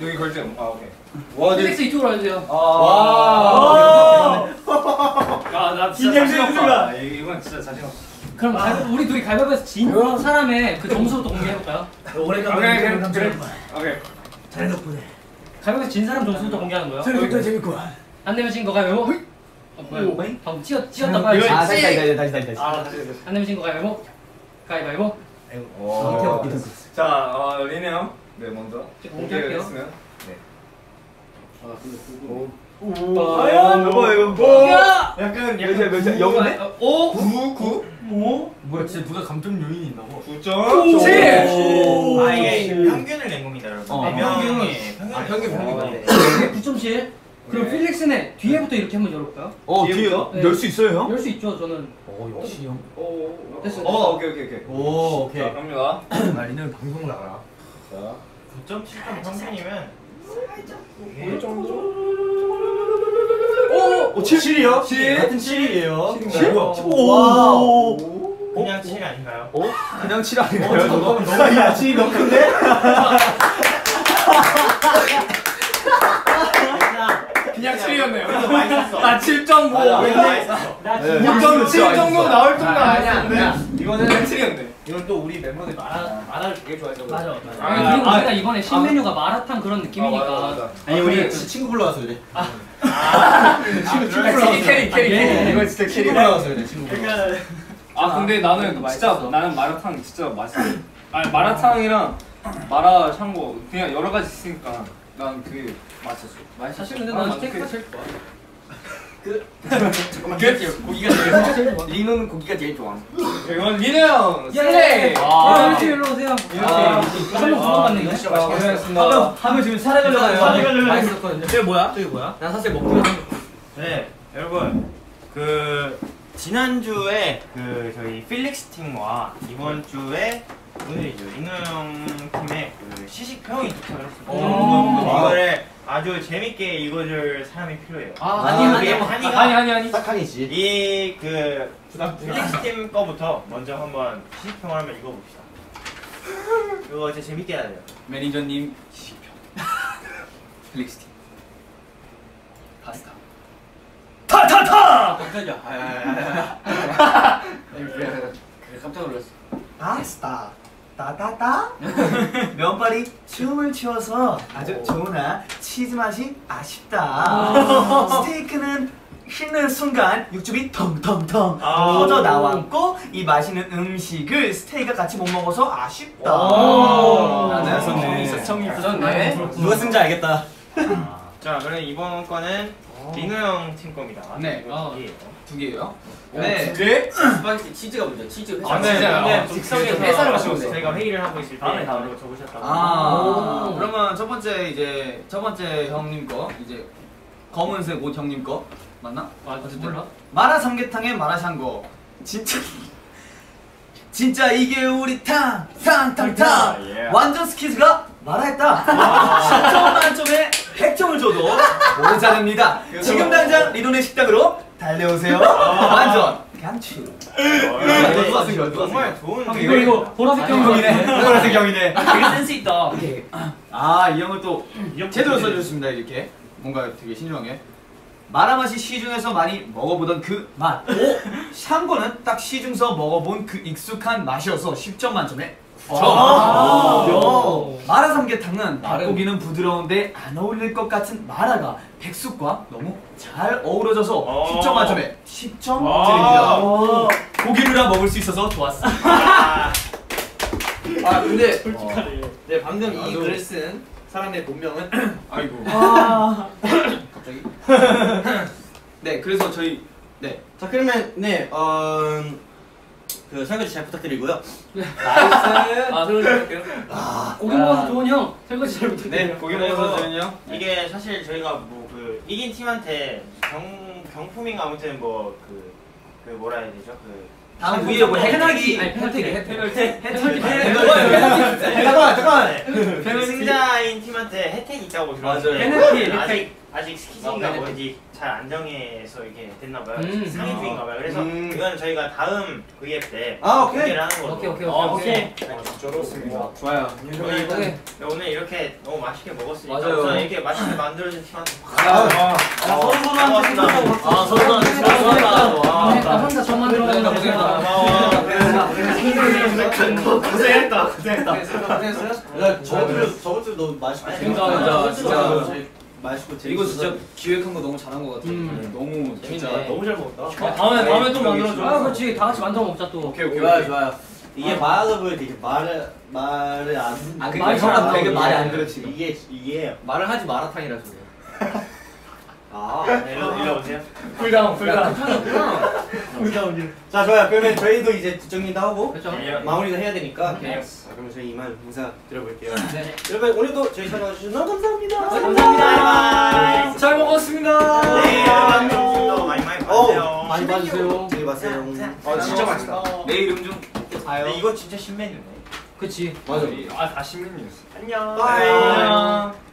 여기 걸지? 아, 오케이. 와, 네. 필릭스 이쪽으로 와주세요. 와. 아, [LAUGHS] 나 진짜 자신 없다. 아, 이건 진짜 자신 없어. 그럼 가위- 우리 둘이 가위바위보에서 진 사람의 그 점수부터 공개해볼까요? 오래간만에 오케이, 그런 그래. 오케이. 잘 덕분에. 가위바위보에서 진 사람 점수부터 공개하는 거예요? 재밌고 재밌고. 안 내면 진거 가위바위보. 어, 뭐야? 오. 방금 찌었 찌었다 빨리. 아 다시 다시 다시 다시 다시 아 다시 다시. 안 내면 진거 가위바위보. 가위바위보. 오. 자, 어, 리네 형. 네, 먼저. 공개할게요. 공개했으면. 과연 이거 이거 뭐? 약간 몇이야, 몇이야? 영이네? 오. 9, 9, 뭐? 뭐야 진짜 누가 감점 요인이 있나 봐 9점. 칠! 아 이게 평균을 낸 겁니다 여러분. 어. 네 명의 아 평균 평균 어. 맞네 9.7. 그럼 필릭스네 뒤에부터 이렇게 한번 열어볼까요? 어 뒤에부터? 네. 열수 있어요 형? 열 수 있죠 저는 어 역시 형 됐어 어 오케이 오케이 오케이. 오 오케이. 자 갑니다 아 리는 방송 나가라. 9.7점 평균이면 오 7 이요? 7 같은 7이에요. 7? 오. 그냥 7 아닌가요? 그냥 칠 아니에요 저거? 야, 7이 너무 큰데? [LAUGHS] 그냥 7이었네요. 맛있었어. 아7.5 맛있었어. 6.7 정도 나올 정도 아니야 아니었는데. 아니야 이거는 7이었네 이건 또 우리 멤버들 마라 마라를 되게 좋아해서. 맞아 맞아. 아, 그리고 아, 우리가 이번에 신메뉴가 마라탕 그런 느낌이니까. 아니 우리 진짜 친구 불러와서 그래. 친구 친구 캐리 캐리 캐리 캐리. 이거 진짜 친구 캐리 불러와서 그래. 친구 불러와서. 아 근데 나는 진짜 나는 마라탕 진짜 맛있어. [LAUGHS] 아니 마라탕이랑 마라 샹궈 그냥 여러 가지 있으니까 난 그게 맛있었어. 맛있었어. 사실 근데 아, 난. 스테이크가 제일 [LAUGHS] 좋아 잠깐만 고기가 제일 좋아 리노는 고기가 제일 좋아 이건 리네 형 예! 슬레이. 아 이렇게 일로 오세요 아, 한명 부담받네 진짜 아, 맛있게 고생했습니다. 하면 지금 사라가려고 사라가려고 맛있었거든요. 저게 뭐야? 저게 뭐야? 난 사실 먹기가 네, 여러분 그 지난주에 그 저희 필릭스 팀과 이번 주에 오늘이죠 인호 형 팀의 그 시식 평이 도착을 했습니다. 오. 이거를 아주 재밌게 읽어줄 사람이 필요해요. 아, 아니, 아니, 아니, 한이가 아니 아니 아니. 딱 한이지. 이 그 필릭스 팀 거부터 먼저 한번 시식 평을 한번 읽어봅시다. 이거 진짜 재밌게 해야 돼요. 매니저님 시식평. 필릭스 [LAUGHS] 팀. 파스타. 타타타. 깜짝이야 깜짝 놀랐어 파스타. 따따따. 면발이 춤을 추어서 아주 좋으나 치즈 맛이 아쉽다. 스테이크는 씹는 순간 육즙이 텅텅텅 아. 터져 나왔고 이 맛있는 음식을 스테이크가 같이 못 먹어서 아쉽다. 오. 나는 성이 있었네. 누가 쓴지 알겠다. 자, 그럼 이번 거는 민호 형팀 겁니다. 네. 이거 두 개예요. 두 개예요. 네. 개? [CLEARS THROAT] 스파게티 치즈가 먼저 치즈 아, 네, 아, 좀 직성에서 햇살을 마시고 저희가 회의를 하고 있을 때 다음에. 바로 적으셨다고. 아. 오. 그러면 첫 번째 이제 첫 번째 형님 거 이제 검은색 옷 형님 거 맞나? 아 몰라 마라 삼계탕에 마라샹궈 진짜 진짜 이게 우리 탕 탕탕탕 예. 완전 스키즈가 마라했다. 10점 만점에 100점을 줘도 모자랍니다. 지금 당장 리돈의 식당으로 달려오세요. 완전. 강추. 누가 쓴 거야? 정말 좋은 이거 의견입니다. 이거 보라색 형이네. 경이네. [LAUGHS] 보라색 형이네. 되게 센스 있다. 아이 형은 또 제대로 써주셨습니다 이렇게. 뭔가 되게 신중하게. 마라 맛이 시중에서 많이 먹어보던 그 맛. 오, [LAUGHS] 샹궈는 딱 시중서 먹어본 그 익숙한 맛이어서 10점 만점에 9 점. 아. 야. 마라 삼계탕은 닭고기는 부드러운데 안 어울릴 것 같은 마라가 백숙과 너무 잘 어우러져서 어. 10점 만점에 10점 와. 드립니다. 고기류라 먹을 수 있어서 좋았어. [LAUGHS] 아 근데 솔직하네 네 방금 이 글을 쓴 사람의 본명은 [COUGHS] 아이고. 갑자기 [LAUGHS] 네, 그래서 저희 네. 자 그러면 네 어. 그 설거지 잘 부탁드리고요. 아 설거지 고기 먹어서 좋은 형 설거지 잘 네, 부탁드려요. 고기 먹어서 저는요. 이게 사실 저희가 뭐 그 이긴 팀한테 경 경품인가 아무튼 뭐그 그 뭐라 해야 되죠? 그 다음 위에 뭐 아니, 페널티. 혜택 페널티. 잠깐만 잠깐만. 그 승자인 팀한테 혜택이 있다고 맞아요. 들었는데. 페널티, 아직 아직 스키즈인가 아, 페널티. 뭔지 잘 안 정해서 이게 됐나 봐요. 음. 상위 중인가 봐요. 그래서 음. 이건 저희가 다음 V앱 때 아, 오케이. 공개를 하는 걸로. 오케이, 오케이, 어, 오케이, 오케이. 좋습니다. 좋아요. 오늘, 오케이. 오늘 이렇게 너무 맛있게 먹었으니까 맞아요. 이렇게 맛있게 만들어준 팀한테 아, 서로 서로한테 고맙습니다. 아, 서로 고생했다 항상 저만 들어가니까 고생했다 고생했다. 고생했다. 야, 저번 주 저번 주 너무 맛있고 진짜, 진짜. 맛있고 이거 진짜 기획한 거 너무 잘한 것 같아요. 음. 너무 진짜 재밌네. 너무 잘 먹었다. 다음에 다음에 또 만들어 줘. 아 그렇지 다 같이 만들어 먹자 또 오케이 오케이. 좋아요 좋아요. 이게 말하다 보니 되게 말을 말을 안. 아, 그 말이 잘안 되게. 말이 안 들어 지금. 이게 이게 말을 하지 마라탕이라 소리야 [LAUGHS] 아, 네, 일로, 일로 오세요. 풀다운, 풀다운. 풀다운. 자, 좋아요. 그러면 저희도 이제 정리도 하고 그렇죠. 예, 마무리도 해야 되니까. 네. 자, 그러면 저희 이만 인사 드려볼게요. 네. 네. 여러분 오늘도 저희 찾아와 주셔서 너무 네, 감사합니다. 감사합니다. 잘 먹었습니다. 네, 네 안녕. 많이 많이 어, 봐주세요. 많이 봐주세요. 많이 봐세요 아, 진짜 맛있다. 내일 음중 봐요. 이거 진짜 신메뉴네. 그치. 맞아. 아, 다 신메뉴였어. 안녕. bye.